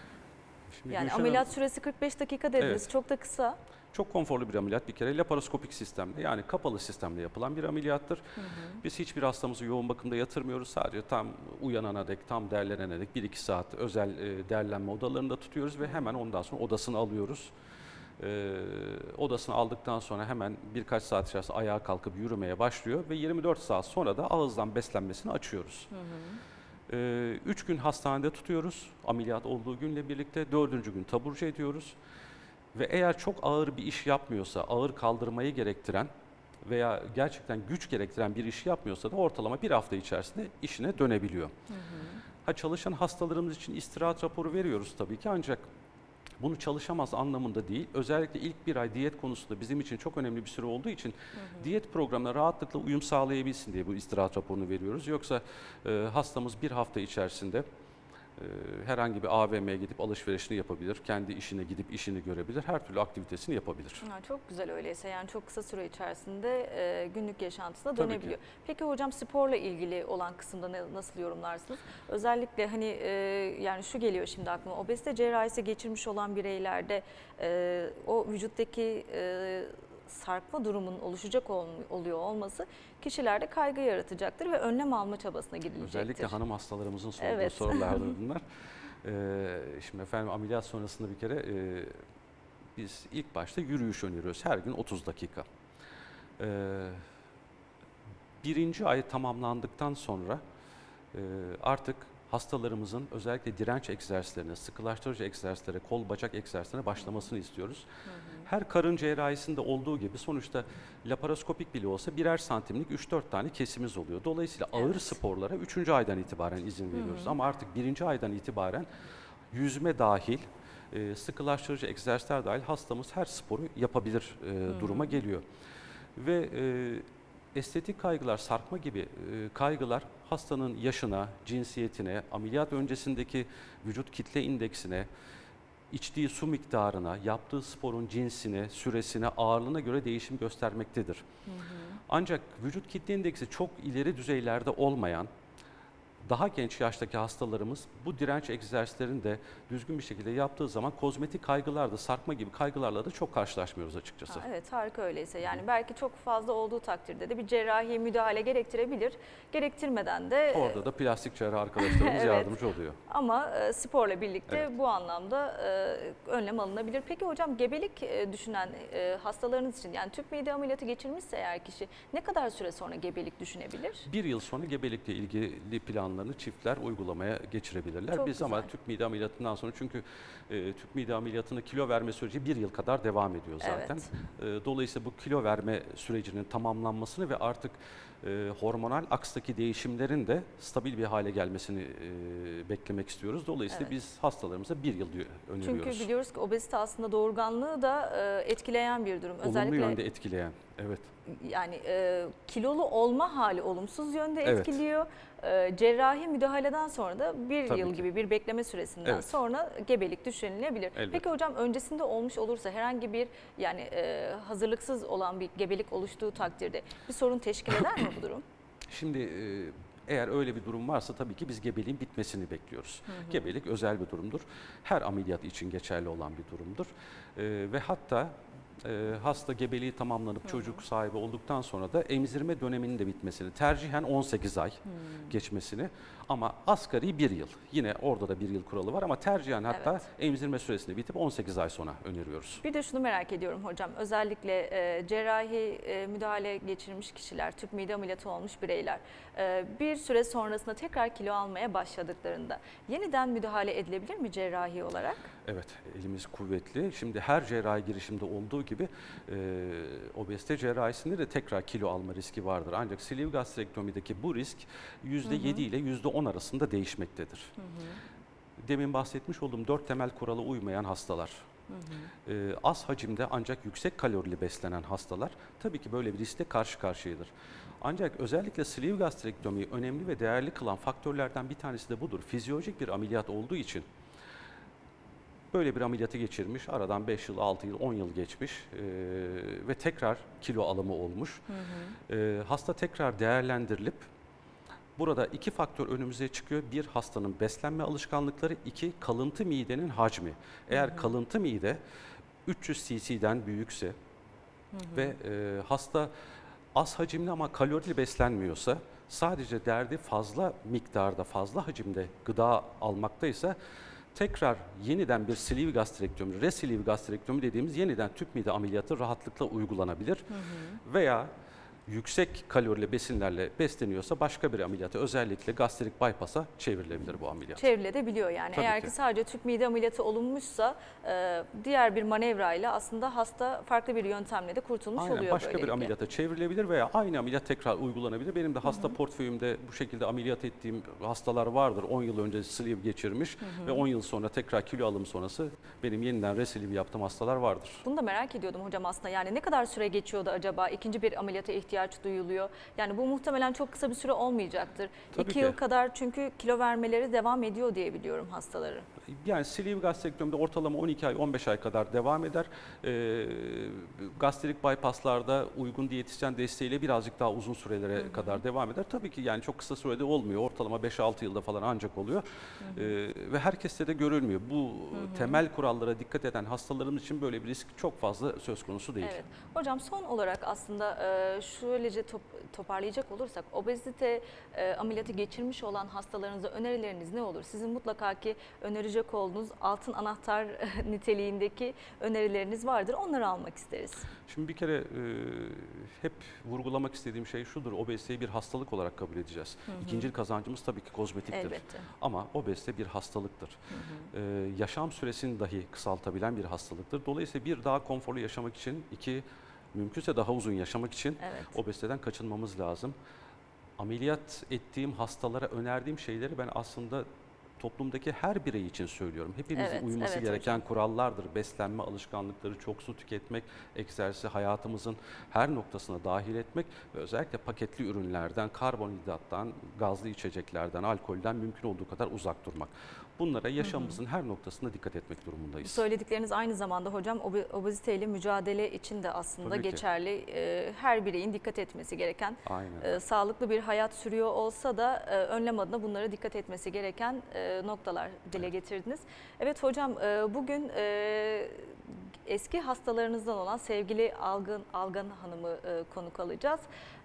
[SPEAKER 2] Şimdi
[SPEAKER 1] Yani
[SPEAKER 2] Gülşen Hanım,
[SPEAKER 1] ameliyat süresi 45 dakika dediniz.
[SPEAKER 2] Evet.
[SPEAKER 1] Çok da kısa.
[SPEAKER 2] Çok konforlu bir ameliyat bir kere laparoskopik sistemle yani kapalı sistemle yapılan bir ameliyattır. Biz hiçbir hastamızı yoğun bakımda yatırmıyoruz. Sadece tam uyanana dek, tam derlenene dek 1-2 saat özel e, derlenme odalarında tutuyoruz ve hemen ondan sonra odasını alıyoruz. E, odasını aldıktan sonra hemen birkaç saat içerisinde ayağa kalkıp yürümeye başlıyor ve 24 saat sonra da ağızdan beslenmesini açıyoruz. 3 gün hastanede tutuyoruz ameliyat olduğu günle birlikte. Dördüncü gün taburcu ediyoruz. Ve eğer çok ağır bir iş yapmıyorsa, ağır kaldırmayı gerektiren veya gerçekten güç gerektiren bir iş yapmıyorsa da ortalama bir hafta içerisinde işine dönebiliyor. Ha çalışan hastalarımız için istirahat raporu veriyoruz tabii ki ancak bunu çalışamaz anlamında değil. Özellikle ilk bir ay diyet konusunda bizim için çok önemli bir süre olduğu için diyet programına rahatlıkla uyum sağlayabilsin diye bu istirahat raporunu veriyoruz. Yoksa e, hastamız bir hafta içerisinde herhangi bir AVM'ye gidip alışverişini yapabilir, kendi işine gidip işini görebilir, her türlü aktivitesini yapabilir.
[SPEAKER 1] Ha, çok güzel öyleyse yani çok kısa süre içerisinde e, günlük yaşantısına
[SPEAKER 2] Tabii ki.
[SPEAKER 1] dönebiliyor. Peki hocam sporla ilgili olan kısımda ne- nasıl yorumlarsınız? Özellikle hani e, yani şu geliyor şimdi aklıma obezite cerrahisi geçirmiş olan bireylerde e, o vücuttaki e, sarkma durumunun oluşacak ol- oluyor olması kişilerde kaygı yaratacaktır ve önlem alma çabasına gidilecektir.
[SPEAKER 2] Özellikle hanım hastalarımızın sorduğu
[SPEAKER 1] Evet.
[SPEAKER 2] sorulardır bunlar. Ee, şimdi efendim ameliyat sonrasında bir kere e, biz ilk başta yürüyüş öneriyoruz. Her gün 30 dakika. Ee, birinci ay tamamlandıktan sonra e, artık hastalarımızın özellikle direnç egzersizlerine, sıkılaştırıcı egzersizlere, kol bacak egzersizlerine başlamasını istiyoruz. Her karın cerrahisinde olduğu gibi sonuçta laparoskopik bile olsa birer santimlik 3-4 tane kesimiz oluyor. Dolayısıyla ağır
[SPEAKER 1] Evet.
[SPEAKER 2] sporlara 3. aydan itibaren izin veriyoruz. Ama artık 1. aydan itibaren yüzme dahil, e, sıkılaştırıcı egzersizler dahil hastamız her sporu yapabilir e, duruma geliyor. Ve e, estetik kaygılar, sarkma gibi e, kaygılar hastanın yaşına, cinsiyetine, ameliyat öncesindeki vücut kitle indeksine, içtiği su miktarına, yaptığı sporun cinsine, süresine, ağırlığına göre değişim göstermektedir. Ancak vücut kitle indeksi çok ileri düzeylerde olmayan, daha genç yaştaki hastalarımız bu direnç egzersizlerini de düzgün bir şekilde yaptığı zaman kozmetik kaygılarda, sarkma gibi kaygılarla da çok karşılaşmıyoruz açıkçası.
[SPEAKER 1] Ha, evet harika öyleyse yani belki çok fazla olduğu takdirde de bir cerrahi müdahale gerektirebilir. Gerektirmeden de
[SPEAKER 2] Orada da plastik cerrah arkadaşlarımız
[SPEAKER 1] Evet.
[SPEAKER 2] yardımcı oluyor.
[SPEAKER 1] Ama e, sporla birlikte
[SPEAKER 2] Evet.
[SPEAKER 1] bu anlamda e, önlem alınabilir. Peki hocam gebelik e, düşünen e, hastalarınız için yani tüp mide ameliyatı geçirmişse eğer kişi ne kadar süre sonra gebelik düşünebilir?
[SPEAKER 2] Bir yıl sonra gebelikle ilgili planlarını çiftler uygulamaya geçirebilirler.
[SPEAKER 1] Çok
[SPEAKER 2] Biz ama
[SPEAKER 1] güzel.
[SPEAKER 2] tüp mide ameliyatından sonra çünkü e, tüp mide ameliyatında kilo verme süreci bir yıl kadar devam ediyor zaten.
[SPEAKER 1] Evet.
[SPEAKER 2] E, dolayısıyla bu kilo verme sürecinin tamamlanmasını ve artık e, hormonal akstaki değişimlerin de stabil bir hale gelmesini e, beklemek istiyoruz. Dolayısıyla
[SPEAKER 1] Evet.
[SPEAKER 2] biz hastalarımıza bir yıl diyor- öneriyoruz.
[SPEAKER 1] Çünkü biliyoruz ki obezite aslında doğurganlığı da e, etkileyen bir durum.
[SPEAKER 2] Olumlu
[SPEAKER 1] Özellikle
[SPEAKER 2] yönde etkileyen. Evet.
[SPEAKER 1] Yani e, kilolu olma hali olumsuz yönde
[SPEAKER 2] Evet.
[SPEAKER 1] etkiliyor. E, cerrahi müdahaleden sonra da bir
[SPEAKER 2] Tabii
[SPEAKER 1] yıl
[SPEAKER 2] ki.
[SPEAKER 1] gibi bir bekleme süresinden
[SPEAKER 2] Evet.
[SPEAKER 1] sonra gebelik düşünülebilir.
[SPEAKER 2] Elbette.
[SPEAKER 1] Peki hocam öncesinde olmuş olursa herhangi bir yani e, hazırlıksız olan bir gebelik oluştuğu takdirde bir sorun teşkil eder mi bu durum?
[SPEAKER 2] Şimdi e, eğer öyle bir durum varsa tabii ki biz gebeliğin bitmesini bekliyoruz. Gebelik özel bir durumdur. Her ameliyat için geçerli olan bir durumdur. E, ve hatta e, hasta gebeliği tamamlanıp çocuk sahibi olduktan sonra da emzirme döneminin de bitmesini, tercihen 18 ay geçmesini ama asgari bir yıl. Yine orada da bir yıl kuralı var ama tercihen hatta
[SPEAKER 1] Evet.
[SPEAKER 2] emzirme süresini bitip 18 ay sonra öneriyoruz.
[SPEAKER 1] Bir de şunu merak ediyorum hocam. Özellikle e, cerrahi e, müdahale geçirmiş kişiler, tüp mide ameliyatı olmuş bireyler bir süre sonrasında tekrar kilo almaya başladıklarında yeniden müdahale edilebilir mi cerrahi olarak?
[SPEAKER 2] Evet, elimiz kuvvetli. Şimdi her cerrahi girişimde olduğu gibi e, obezite cerrahisinde de tekrar kilo alma riski vardır. Ancak sleeve gastrektomideki bu risk %7 ile %10 arasında değişmektedir. Demin bahsetmiş olduğum dört temel kurala uymayan hastalar, e, az hacimde ancak yüksek kalorili beslenen hastalar tabii ki böyle bir riskle karşı karşıyadır. Ancak özellikle sleeve gastrektomiyi önemli ve değerli kılan faktörlerden bir tanesi de budur. Fizyolojik bir ameliyat olduğu için böyle bir ameliyatı geçirmiş, aradan 5 yıl, 6 yıl, 10 yıl geçmiş e, ve tekrar kilo alımı olmuş. E, hasta tekrar değerlendirilip burada iki faktör önümüze çıkıyor. Bir hastanın beslenme alışkanlıkları, iki kalıntı midenin hacmi. Eğer kalıntı mide 300 cc'den büyükse ve e, hasta az hacimli ama kalorili beslenmiyorsa sadece derdi fazla miktarda, fazla hacimde gıda almaktaysa tekrar yeniden bir sleeve gastrektomi, resleeve gastrektomi dediğimiz yeniden tüp mide ameliyatı rahatlıkla uygulanabilir. Veya yüksek kalorili besinlerle besleniyorsa başka bir ameliyata özellikle gastrik bypass'a çevrilebilir bu ameliyat.
[SPEAKER 1] Çevrilebiliyor yani.
[SPEAKER 2] Tabii
[SPEAKER 1] Eğer
[SPEAKER 2] ki.
[SPEAKER 1] ki sadece tüp mide ameliyatı olunmuşsa e, diğer bir manevrayla aslında hasta farklı bir yöntemle de kurtulmuş
[SPEAKER 2] Aynen
[SPEAKER 1] oluyor
[SPEAKER 2] başka bir ameliyata çevrilebilir veya aynı ameliyat tekrar uygulanabilir. Benim de hasta portföyümde bu şekilde ameliyat ettiğim hastalar vardır. 10 yıl önce sleeve geçirmiş ve 10 yıl sonra tekrar kilo alım sonrası benim yeniden resleeve yaptığım hastalar vardır.
[SPEAKER 1] Bunu da merak ediyordum hocam aslında. Yani ne kadar süre geçiyordu acaba? İkinci bir ameliyata ihtiyaç duyuluyor. Yani bu muhtemelen çok kısa bir süre olmayacaktır.
[SPEAKER 2] Tabii
[SPEAKER 1] İki
[SPEAKER 2] ki.
[SPEAKER 1] yıl kadar çünkü kilo vermeleri devam ediyor diye biliyorum hastaları.
[SPEAKER 2] Yani sleeve gastrektomide ortalama 12 ay 15 ay kadar devam eder. Ee, gastrik bypasslarda uygun diyetisyen desteğiyle birazcık daha uzun sürelere kadar devam eder. Tabii ki yani çok kısa sürede olmuyor. Ortalama 5-6 yılda falan ancak oluyor. Ee, ve herkeste de görülmüyor. Bu temel kurallara dikkat eden hastalarımız için böyle bir risk çok fazla söz konusu değil.
[SPEAKER 1] Evet. Hocam son olarak aslında e, şöylece top- toparlayacak olursak obezite e, ameliyatı geçirmiş olan hastalarınıza önerileriniz ne olur? Sizin mutlaka ki önerecek olduğunuz altın anahtar niteliğindeki önerileriniz vardır. Onları almak isteriz.
[SPEAKER 2] Şimdi bir kere e, hep vurgulamak istediğim şey şudur. Obeziteyi bir hastalık olarak kabul edeceğiz. İkincil kazancımız tabii ki kozmetiktir.
[SPEAKER 1] Elbette.
[SPEAKER 2] Ama obezite bir hastalıktır. Ee, yaşam süresini dahi kısaltabilen bir hastalıktır. Dolayısıyla bir daha konforlu yaşamak için, iki mümkünse daha uzun yaşamak için
[SPEAKER 1] Evet.
[SPEAKER 2] obeziteden kaçınmamız lazım. Ameliyat ettiğim hastalara önerdiğim şeyleri ben aslında toplumdaki her birey için söylüyorum. Hepimizin
[SPEAKER 1] Evet,
[SPEAKER 2] uyması
[SPEAKER 1] evet
[SPEAKER 2] gereken
[SPEAKER 1] hocam.
[SPEAKER 2] kurallardır. Beslenme alışkanlıkları, çok su tüketmek, egzersizi hayatımızın her noktasına dahil etmek ve özellikle paketli ürünlerden, karbonhidrattan, gazlı içeceklerden, alkolden mümkün olduğu kadar uzak durmak. Bunlara yaşamımızın her noktasında dikkat etmek
[SPEAKER 1] Bu
[SPEAKER 2] durumundayız.
[SPEAKER 1] söyledikleriniz aynı zamanda hocam obe- obeziteyle mücadele için de aslında
[SPEAKER 2] Tabii ki.
[SPEAKER 1] geçerli. E, her bireyin dikkat etmesi gereken
[SPEAKER 2] Aynen.
[SPEAKER 1] e, sağlıklı bir hayat sürüyor olsa da e, önlem adına bunlara dikkat etmesi gereken e, noktalar dile getirdiniz. Evet hocam bugün eski hastalarınızdan olan sevgili Algın Algan Hanım'ı e, konuk alacağız.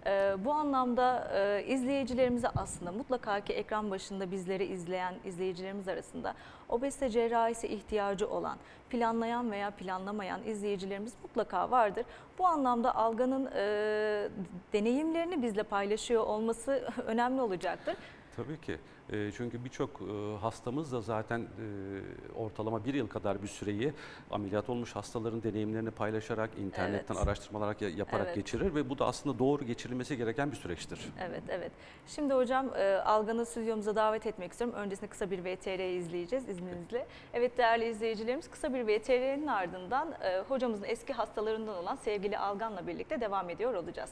[SPEAKER 1] E, bu anlamda e, izleyicilerimize aslında mutlaka ki ekran başında bizleri izleyen izleyicilerimiz arasında obezite cerrahisi ihtiyacı olan, planlayan veya planlamayan izleyicilerimiz mutlaka vardır. Bu anlamda Algan'ın e, deneyimlerini bizle paylaşıyor olması önemli olacaktır.
[SPEAKER 2] Tabii ki. E, çünkü birçok e, hastamız da zaten e, ortalama bir yıl kadar bir süreyi ameliyat olmuş hastaların deneyimlerini paylaşarak, internetten
[SPEAKER 1] Evet.
[SPEAKER 2] araştırmalar ya- yaparak
[SPEAKER 1] Evet.
[SPEAKER 2] geçirir ve bu da aslında doğru geçirilmesi gereken bir süreçtir.
[SPEAKER 1] Evet, evet. Şimdi hocam e, Algan'ı stüdyomuza davet etmek istiyorum. Öncesinde kısa bir VTR izleyeceğiz izninizle. Evet değerli izleyicilerimiz kısa bir VTR'nin ardından e, hocamızın eski hastalarından olan sevgili Algan'la birlikte devam ediyor olacağız.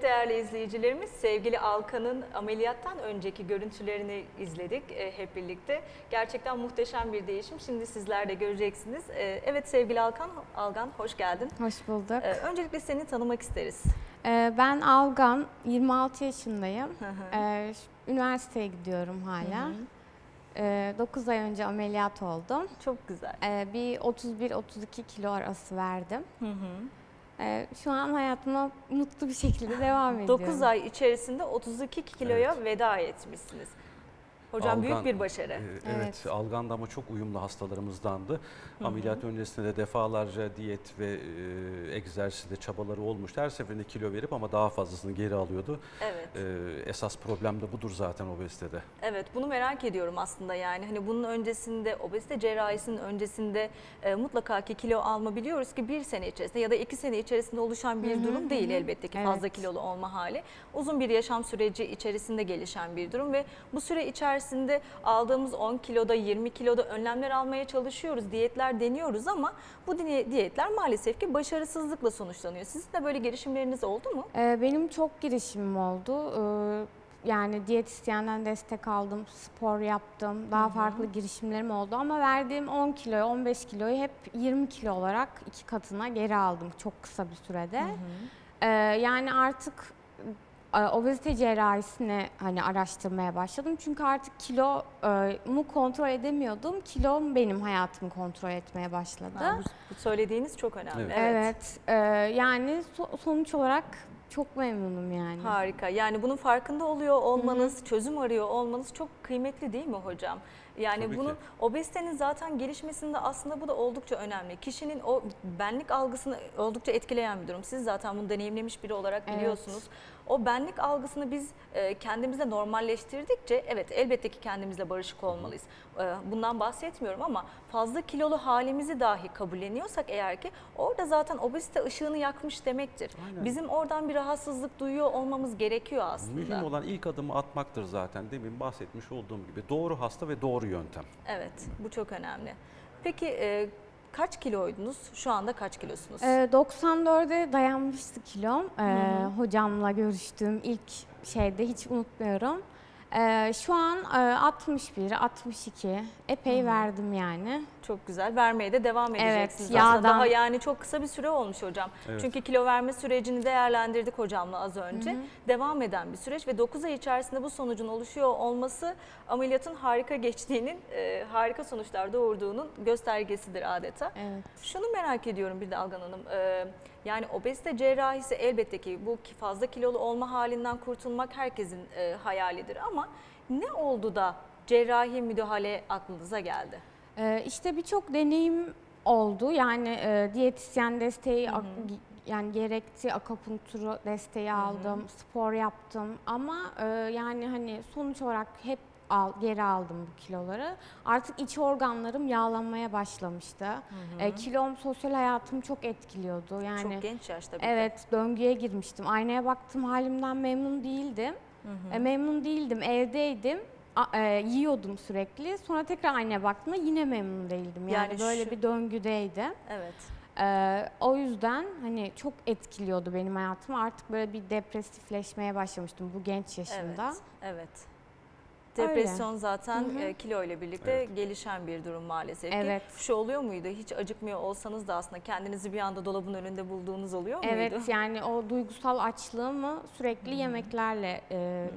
[SPEAKER 1] Evet değerli izleyicilerimiz, sevgili Alkan'ın ameliyattan önceki görüntülerini izledik e, hep birlikte. Gerçekten muhteşem bir değişim. Şimdi sizler de göreceksiniz. E, evet sevgili Alkan, Algan hoş geldin.
[SPEAKER 3] Hoş bulduk.
[SPEAKER 1] E, öncelikle seni tanımak isteriz.
[SPEAKER 3] Ee, ben Algan, 26 yaşındayım.
[SPEAKER 1] Hı hı.
[SPEAKER 3] Ş- üniversiteye gidiyorum hala.
[SPEAKER 1] Hı hı.
[SPEAKER 3] Ee, 9 ay önce ameliyat oldum.
[SPEAKER 1] Çok güzel.
[SPEAKER 3] Ee, bir 31-32 kilo arası verdim.
[SPEAKER 1] Hı hı.
[SPEAKER 3] Ee, şu an hayatıma mutlu bir şekilde devam ediyorum.
[SPEAKER 1] 9 ay içerisinde 32 kiloya veda etmişsiniz. Hocam büyük
[SPEAKER 2] Algan-
[SPEAKER 1] bir başarı.
[SPEAKER 2] Ee, Evet,
[SPEAKER 3] Evet.
[SPEAKER 2] Algan da ama çok uyumlu hastalarımızdandı.
[SPEAKER 1] hı.
[SPEAKER 2] Ameliyat öncesinde de defalarca diyet ve e, egzersizde çabaları olmuştu. Her seferinde kilo verip ama daha fazlasını geri alıyordu.
[SPEAKER 1] Evet.
[SPEAKER 2] Ee, esas problem de budur zaten obezitede.
[SPEAKER 1] Evet bunu merak ediyorum aslında yani hani bunun öncesinde obezite cerrahisinin öncesinde e, mutlaka ki kilo alma biliyoruz ki bir sene içerisinde ya da iki sene içerisinde oluşan bir
[SPEAKER 3] Hı hı,
[SPEAKER 1] durum değil
[SPEAKER 3] hı hı.
[SPEAKER 1] elbette ki fazla
[SPEAKER 3] Evet.
[SPEAKER 1] kilolu olma hali. Uzun bir yaşam süreci içerisinde gelişen bir durum ve bu süre içerisinde aldığımız 10 kiloda 20 kiloda önlemler almaya çalışıyoruz diyetler deniyoruz ama bu diyetler maalesef ki başarısızlıkla sonuçlanıyor. Sizin de böyle girişimleriniz oldu mu?
[SPEAKER 3] Ee, benim çok girişimim oldu. Ee, yani diyetisyenden destek aldım, spor yaptım, daha farklı girişimlerim oldu ama verdiğim 10 kiloyu, 15 kiloyu hep 20 kilo olarak iki katına geri aldım çok kısa bir sürede. Ee, yani artık obezite cerrahisini hani araştırmaya başladım. Çünkü artık kilomu kontrol edemiyordum. Kilom benim hayatımı kontrol etmeye başladı.
[SPEAKER 1] Ha, bu, söylediğiniz çok önemli.
[SPEAKER 2] Evet.
[SPEAKER 3] Evet, e, yani so- sonuç olarak çok memnunum yani.
[SPEAKER 1] Harika. Yani bunun farkında oluyor olmanız, çözüm arıyor olmanız çok kıymetli değil mi hocam? Yani
[SPEAKER 2] Tabii
[SPEAKER 1] bunun
[SPEAKER 2] ki.
[SPEAKER 1] obezitenin zaten gelişmesinde aslında bu da oldukça önemli. Kişinin o benlik algısını oldukça etkileyen bir durum. Siz zaten bunu deneyimlemiş biri olarak
[SPEAKER 3] Evet.
[SPEAKER 1] biliyorsunuz. O benlik algısını biz e, kendimizde normalleştirdikçe evet elbette ki kendimizle barışık olmalıyız. E, bundan bahsetmiyorum ama fazla kilolu halimizi dahi kabulleniyorsak eğer ki orada zaten obezite ışığını yakmış demektir.
[SPEAKER 2] Aynen.
[SPEAKER 1] Bizim oradan bir rahatsızlık duyuyor olmamız gerekiyor aslında.
[SPEAKER 2] Mühim olan ilk adımı atmaktır zaten. Demin bahsetmiş olduğum gibi doğru hasta ve doğru yöntem.
[SPEAKER 1] Evet, bu çok önemli. Peki e, kaç kiloydunuz? Şu anda kaç kilosunuz?
[SPEAKER 3] Ee, 94'e dayanmıştı kilom. Ee, hocamla görüştüğüm ilk şeyde hiç unutmuyorum. Ee, şu an e, 61, 62. Epey verdim yani.
[SPEAKER 1] Çok güzel. Vermeye de devam
[SPEAKER 3] Evet,
[SPEAKER 1] edeceksiniz aslında.
[SPEAKER 3] yağdan-
[SPEAKER 1] Daha yani çok kısa bir süre olmuş hocam.
[SPEAKER 2] Evet.
[SPEAKER 1] Çünkü kilo verme sürecini değerlendirdik hocamla az önce. Devam eden bir süreç ve 9 ay içerisinde bu sonucun oluşuyor olması ameliyatın harika geçtiğinin, e, harika sonuçlar doğurduğunun göstergesidir adeta.
[SPEAKER 3] Evet.
[SPEAKER 1] Şunu merak ediyorum bir de Algan Hanım. Ee, yani obezite cerrahisi elbette ki bu fazla kilolu olma halinden kurtulmak herkesin e, hayalidir. Ama ne oldu da cerrahi müdahale aklınıza geldi?
[SPEAKER 3] Ee, işte birçok deneyim oldu. Yani e, diyetisyen desteği ak- yani gerekti, akupunkturu desteği aldım, spor yaptım. Ama e, yani hani sonuç olarak hep al, geri aldım bu kiloları. Artık iç organlarım yağlanmaya başlamıştı. E, kilom sosyal hayatımı çok etkiliyordu. Yani
[SPEAKER 1] Çok genç yaşta bir de.
[SPEAKER 3] Evet, döngüye girmiştim. Aynaya baktım, halimden memnun değildim. E, memnun değildim, evdeydim. A- e, yiyordum sürekli. Sonra tekrar aynaya baktığımda yine memnun değildim. Yani,
[SPEAKER 1] Yani
[SPEAKER 3] böyle
[SPEAKER 1] şu-
[SPEAKER 3] bir döngüdeydim.
[SPEAKER 1] Evet.
[SPEAKER 3] E, o yüzden hani çok etkiliyordu benim hayatımı. Artık böyle bir depresifleşmeye başlamıştım bu genç yaşımda.
[SPEAKER 1] Evet. Evet.
[SPEAKER 3] Öyle.
[SPEAKER 1] Depresyon zaten
[SPEAKER 3] Hı hı.
[SPEAKER 1] e, kilo ile birlikte
[SPEAKER 2] Evet.
[SPEAKER 1] gelişen bir durum maalesef ki.
[SPEAKER 3] Evet.
[SPEAKER 1] Şu oluyor muydu? Hiç acıkmıyor olsanız da aslında kendinizi bir anda dolabın önünde bulduğunuz oluyor muydu?
[SPEAKER 3] Evet yani o duygusal açlığımı sürekli yemeklerle e,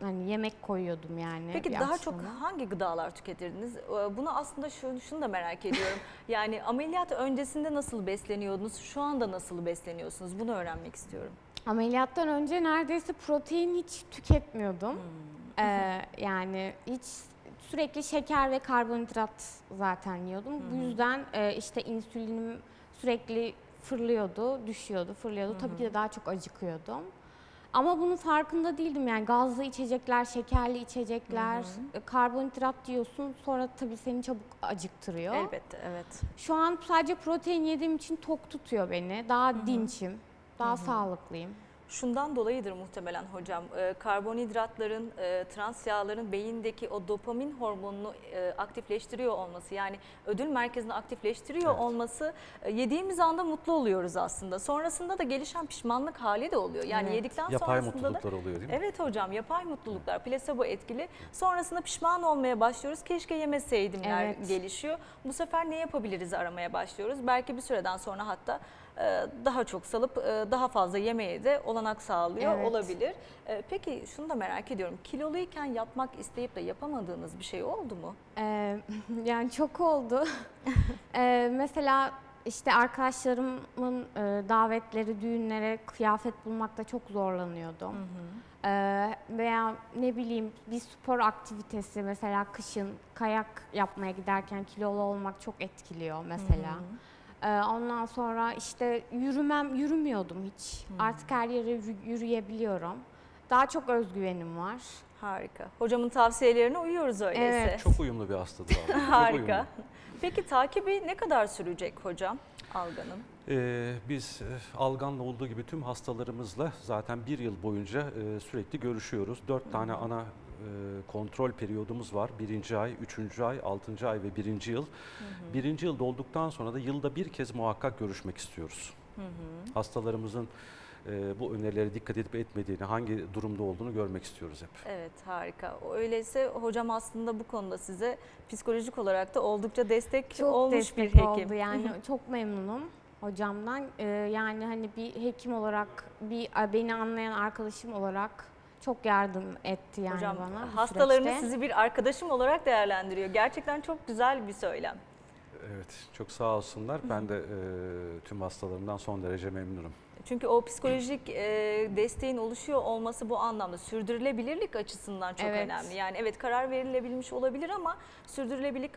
[SPEAKER 3] hani yemek koyuyordum yani.
[SPEAKER 1] Peki daha çok
[SPEAKER 3] açlığıma.
[SPEAKER 1] hangi gıdalar tüketirdiniz? Bunu aslında şunu, şunu da merak ediyorum. yani ameliyat öncesinde nasıl besleniyordunuz? Şu anda nasıl besleniyorsunuz? Bunu öğrenmek istiyorum.
[SPEAKER 3] Ameliyattan önce neredeyse protein hiç tüketmiyordum. Ee, yani hiç sürekli şeker ve karbonhidrat zaten yiyordum. Bu yüzden e, işte insülinim sürekli fırlıyordu, düşüyordu, fırlıyordu. Tabii ki de daha çok acıkıyordum. Ama bunun farkında değildim yani gazlı içecekler, şekerli içecekler, e, karbonhidrat diyorsun sonra tabii seni çabuk acıktırıyor.
[SPEAKER 1] Elbette evet.
[SPEAKER 3] Şu an sadece protein yediğim için tok tutuyor beni. Daha dinçim, daha sağlıklıyım.
[SPEAKER 1] Şundan dolayıdır muhtemelen hocam. E, karbonhidratların, e, trans yağların beyindeki o dopamin hormonunu e, aktifleştiriyor olması yani ödül merkezini aktifleştiriyor
[SPEAKER 2] Evet.
[SPEAKER 1] olması e, yediğimiz anda mutlu oluyoruz aslında. Sonrasında da gelişen pişmanlık hali de oluyor. Yani
[SPEAKER 3] Evet.
[SPEAKER 1] yedikten
[SPEAKER 2] Yapay
[SPEAKER 1] sonrasında da
[SPEAKER 2] mutluluklar oluyor değil mi?
[SPEAKER 1] Evet hocam yapay mutluluklar, plasebo etkili. Sonrasında pişman olmaya başlıyoruz. Keşke yemeseydimler
[SPEAKER 3] Evet.
[SPEAKER 1] gelişiyor. Bu sefer ne yapabiliriz aramaya başlıyoruz. Belki bir süreden sonra hatta daha çok salıp e, daha fazla yemeye de olanak sağlıyor
[SPEAKER 3] Evet.
[SPEAKER 1] olabilir. E, Peki şunu da merak ediyorum. Kiloluyken yapmak isteyip de yapamadığınız bir şey oldu mu?
[SPEAKER 3] Ee, yani çok oldu. Ee, mesela işte arkadaşlarımın e, davetleri, düğünlere kıyafet bulmakta çok zorlanıyordum. Ee, veya ne bileyim bir spor aktivitesi mesela kışın kayak yapmaya giderken kilolu olmak çok etkiliyor mesela. Ee, ondan sonra işte yürümem yürümüyordum hiç. Artık her yere yürü- yürüyebiliyorum. Daha çok özgüvenim var.
[SPEAKER 1] Harika. Hocamın tavsiyelerine uyuyoruz öyleyse.
[SPEAKER 3] Evet.
[SPEAKER 2] Çok uyumlu bir hastadır
[SPEAKER 1] Harika. Peki takibi ne kadar sürecek hocam alganın?
[SPEAKER 2] Ee, biz e, alganla olduğu gibi tüm hastalarımızla zaten bir yıl boyunca e, sürekli görüşüyoruz. Dört tane ana kontrol periyodumuz var. Birinci ay, üçüncü ay, altıncı ay ve birinci yıl. Birinci yıl dolduktan sonra da yılda bir kez muhakkak görüşmek istiyoruz. Hastalarımızın e, bu önerilere dikkat edip etmediğini, hangi durumda olduğunu görmek istiyoruz hep.
[SPEAKER 1] Evet harika. Öyleyse hocam aslında bu konuda size psikolojik olarak da oldukça destek
[SPEAKER 3] Çok
[SPEAKER 1] olmuş
[SPEAKER 3] destek
[SPEAKER 1] bir hekim.
[SPEAKER 3] oldu yani çok memnunum hocamdan. Ee, yani hani bir hekim olarak, bir beni anlayan arkadaşım olarak çok yardım etti yani
[SPEAKER 1] Hocam
[SPEAKER 3] bana.
[SPEAKER 1] hastalarınız
[SPEAKER 3] süreçte.
[SPEAKER 1] sizi bir arkadaşım olarak değerlendiriyor. Gerçekten çok güzel bir söylem.
[SPEAKER 2] Evet, çok sağ olsunlar. Ben de e, tüm hastalarımdan son derece memnunum.
[SPEAKER 1] Çünkü o psikolojik e, desteğin oluşuyor olması bu anlamda sürdürülebilirlik açısından çok
[SPEAKER 3] Evet.
[SPEAKER 1] önemli. Yani evet karar verilebilmiş olabilir ama sürdürülebilirlik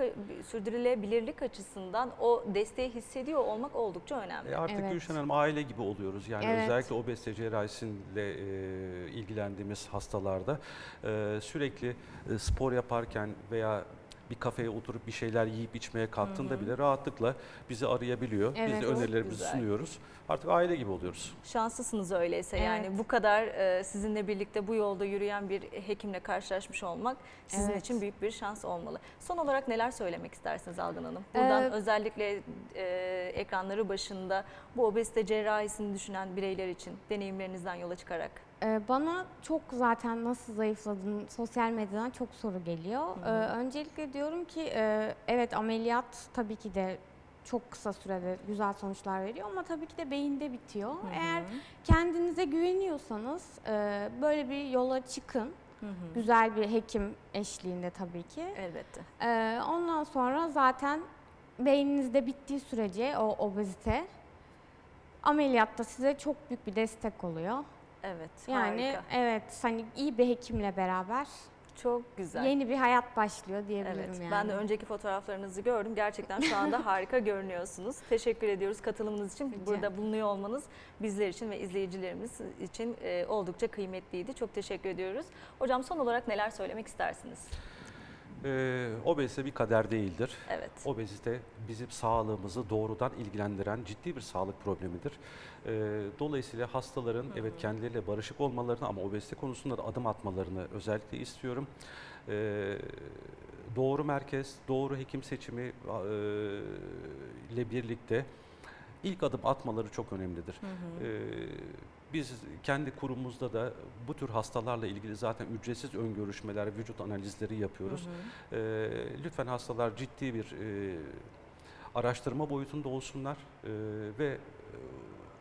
[SPEAKER 1] sürdürülebilirlik açısından o desteği hissediyor olmak oldukça önemli.
[SPEAKER 2] E artık
[SPEAKER 3] Evet.
[SPEAKER 2] Gülşen Hanım aile gibi oluyoruz. Yani
[SPEAKER 3] Evet.
[SPEAKER 2] özellikle obezite cerrahisiyle e, ilgilendiğimiz hastalarda e, sürekli e, spor yaparken veya bir kafeye oturup bir şeyler yiyip içmeye kalktığında bile rahatlıkla bizi arayabiliyor. Biz
[SPEAKER 3] Evet,
[SPEAKER 2] de
[SPEAKER 3] çok
[SPEAKER 2] önerilerimizi
[SPEAKER 1] güzel.
[SPEAKER 2] sunuyoruz. Artık aile gibi oluyoruz.
[SPEAKER 1] Şanslısınız öyleyse yani
[SPEAKER 3] Evet.
[SPEAKER 1] bu kadar e, sizinle birlikte bu yolda yürüyen bir hekimle karşılaşmış olmak sizin
[SPEAKER 3] Evet.
[SPEAKER 1] için büyük bir şans olmalı. Son olarak neler söylemek istersiniz Algan Hanım? Buradan
[SPEAKER 3] Ee,
[SPEAKER 1] özellikle e, ekranları başında bu obezite cerrahisini düşünen bireyler için deneyimlerinizden yola çıkarak.
[SPEAKER 3] Ee, Bana çok zaten nasıl zayıfladın sosyal medyadan çok soru geliyor. Ee, öncelikle diyorum ki e, evet ameliyat tabii ki de çok kısa sürede güzel sonuçlar veriyor ama tabii ki de beyinde bitiyor. Eğer kendinize güveniyorsanız e, böyle bir yola çıkın. Güzel bir hekim eşliğinde tabii ki.
[SPEAKER 1] Elbette.
[SPEAKER 3] Ee, ondan sonra zaten beyninizde bittiği sürece o obezite ameliyatta size çok büyük bir destek oluyor.
[SPEAKER 1] Evet
[SPEAKER 3] Yani
[SPEAKER 1] harika.
[SPEAKER 3] evet hani iyi bir hekimle beraber
[SPEAKER 1] Çok güzel.
[SPEAKER 3] yeni bir hayat başlıyor diyebilirim
[SPEAKER 1] Evet,
[SPEAKER 3] yani.
[SPEAKER 1] ben de önceki fotoğraflarınızı gördüm. Gerçekten şu anda harika görünüyorsunuz. Teşekkür ediyoruz katılımınız için.
[SPEAKER 3] Rica
[SPEAKER 1] Burada bulunuyor olmanız bizler için ve izleyicilerimiz için e, oldukça kıymetliydi. Çok teşekkür ediyoruz. Hocam son olarak neler söylemek istersiniz?
[SPEAKER 2] E, obezite bir kader değildir.
[SPEAKER 1] Evet.
[SPEAKER 2] Obezite bizim sağlığımızı doğrudan ilgilendiren ciddi bir sağlık problemidir. Ee, dolayısıyla hastaların evet kendileriyle barışık olmalarını ama obezite konusunda da adım atmalarını özellikle istiyorum. Ee, doğru merkez, doğru hekim seçimi e, ile birlikte ilk adım atmaları çok önemlidir. Ee, biz kendi kurumumuzda da bu tür hastalarla ilgili zaten ücretsiz ön görüşmeler, vücut analizleri yapıyoruz. Ee, lütfen hastalar ciddi bir e, araştırma boyutunda olsunlar e, ve e,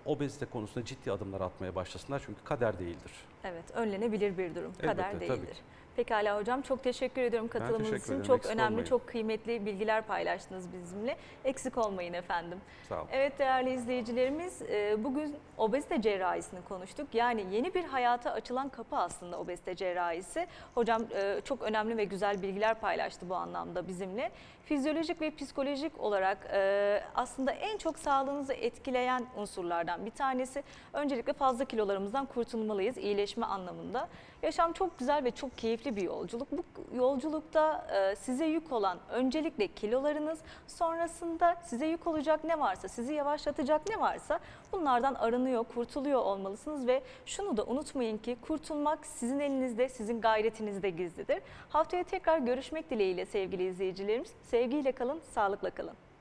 [SPEAKER 2] obezite konusunda ciddi adımlar atmaya başlasınlar çünkü kader değildir.
[SPEAKER 1] Evet, önlenebilir bir durum. Kader
[SPEAKER 2] Elbette, tabii
[SPEAKER 1] değildir.
[SPEAKER 2] ki.
[SPEAKER 1] Pekala hocam çok teşekkür ediyorum katılımınız
[SPEAKER 2] teşekkür
[SPEAKER 1] için.
[SPEAKER 2] ederim,
[SPEAKER 1] Çok
[SPEAKER 2] eksik
[SPEAKER 1] önemli,
[SPEAKER 2] olmayın.
[SPEAKER 1] çok kıymetli bilgiler paylaştınız bizimle. Eksik olmayın efendim.
[SPEAKER 2] Sağ olun.
[SPEAKER 1] Evet değerli izleyicilerimiz e, bugün obezite cerrahisini konuştuk. Yani yeni bir hayata açılan kapı aslında obezite cerrahisi. Hocam e, çok önemli ve güzel bilgiler paylaştı bu anlamda bizimle. Fizyolojik ve psikolojik olarak e, aslında en çok sağlığınızı etkileyen unsurlardan bir tanesi. Öncelikle fazla kilolarımızdan kurtulmalıyız iyileşme anlamında. Yaşam çok güzel ve çok keyifli bir yolculuk. Bu yolculukta e, size yük olan öncelikle kilolarınız, sonrasında size yük olacak ne varsa, sizi yavaşlatacak ne varsa bunlardan arınıyor, kurtuluyor olmalısınız ve şunu da unutmayın ki kurtulmak sizin elinizde, sizin gayretinizde gizlidir. Haftaya tekrar görüşmek dileğiyle sevgili izleyicilerimiz. Sevgiyle kalın, sağlıkla kalın.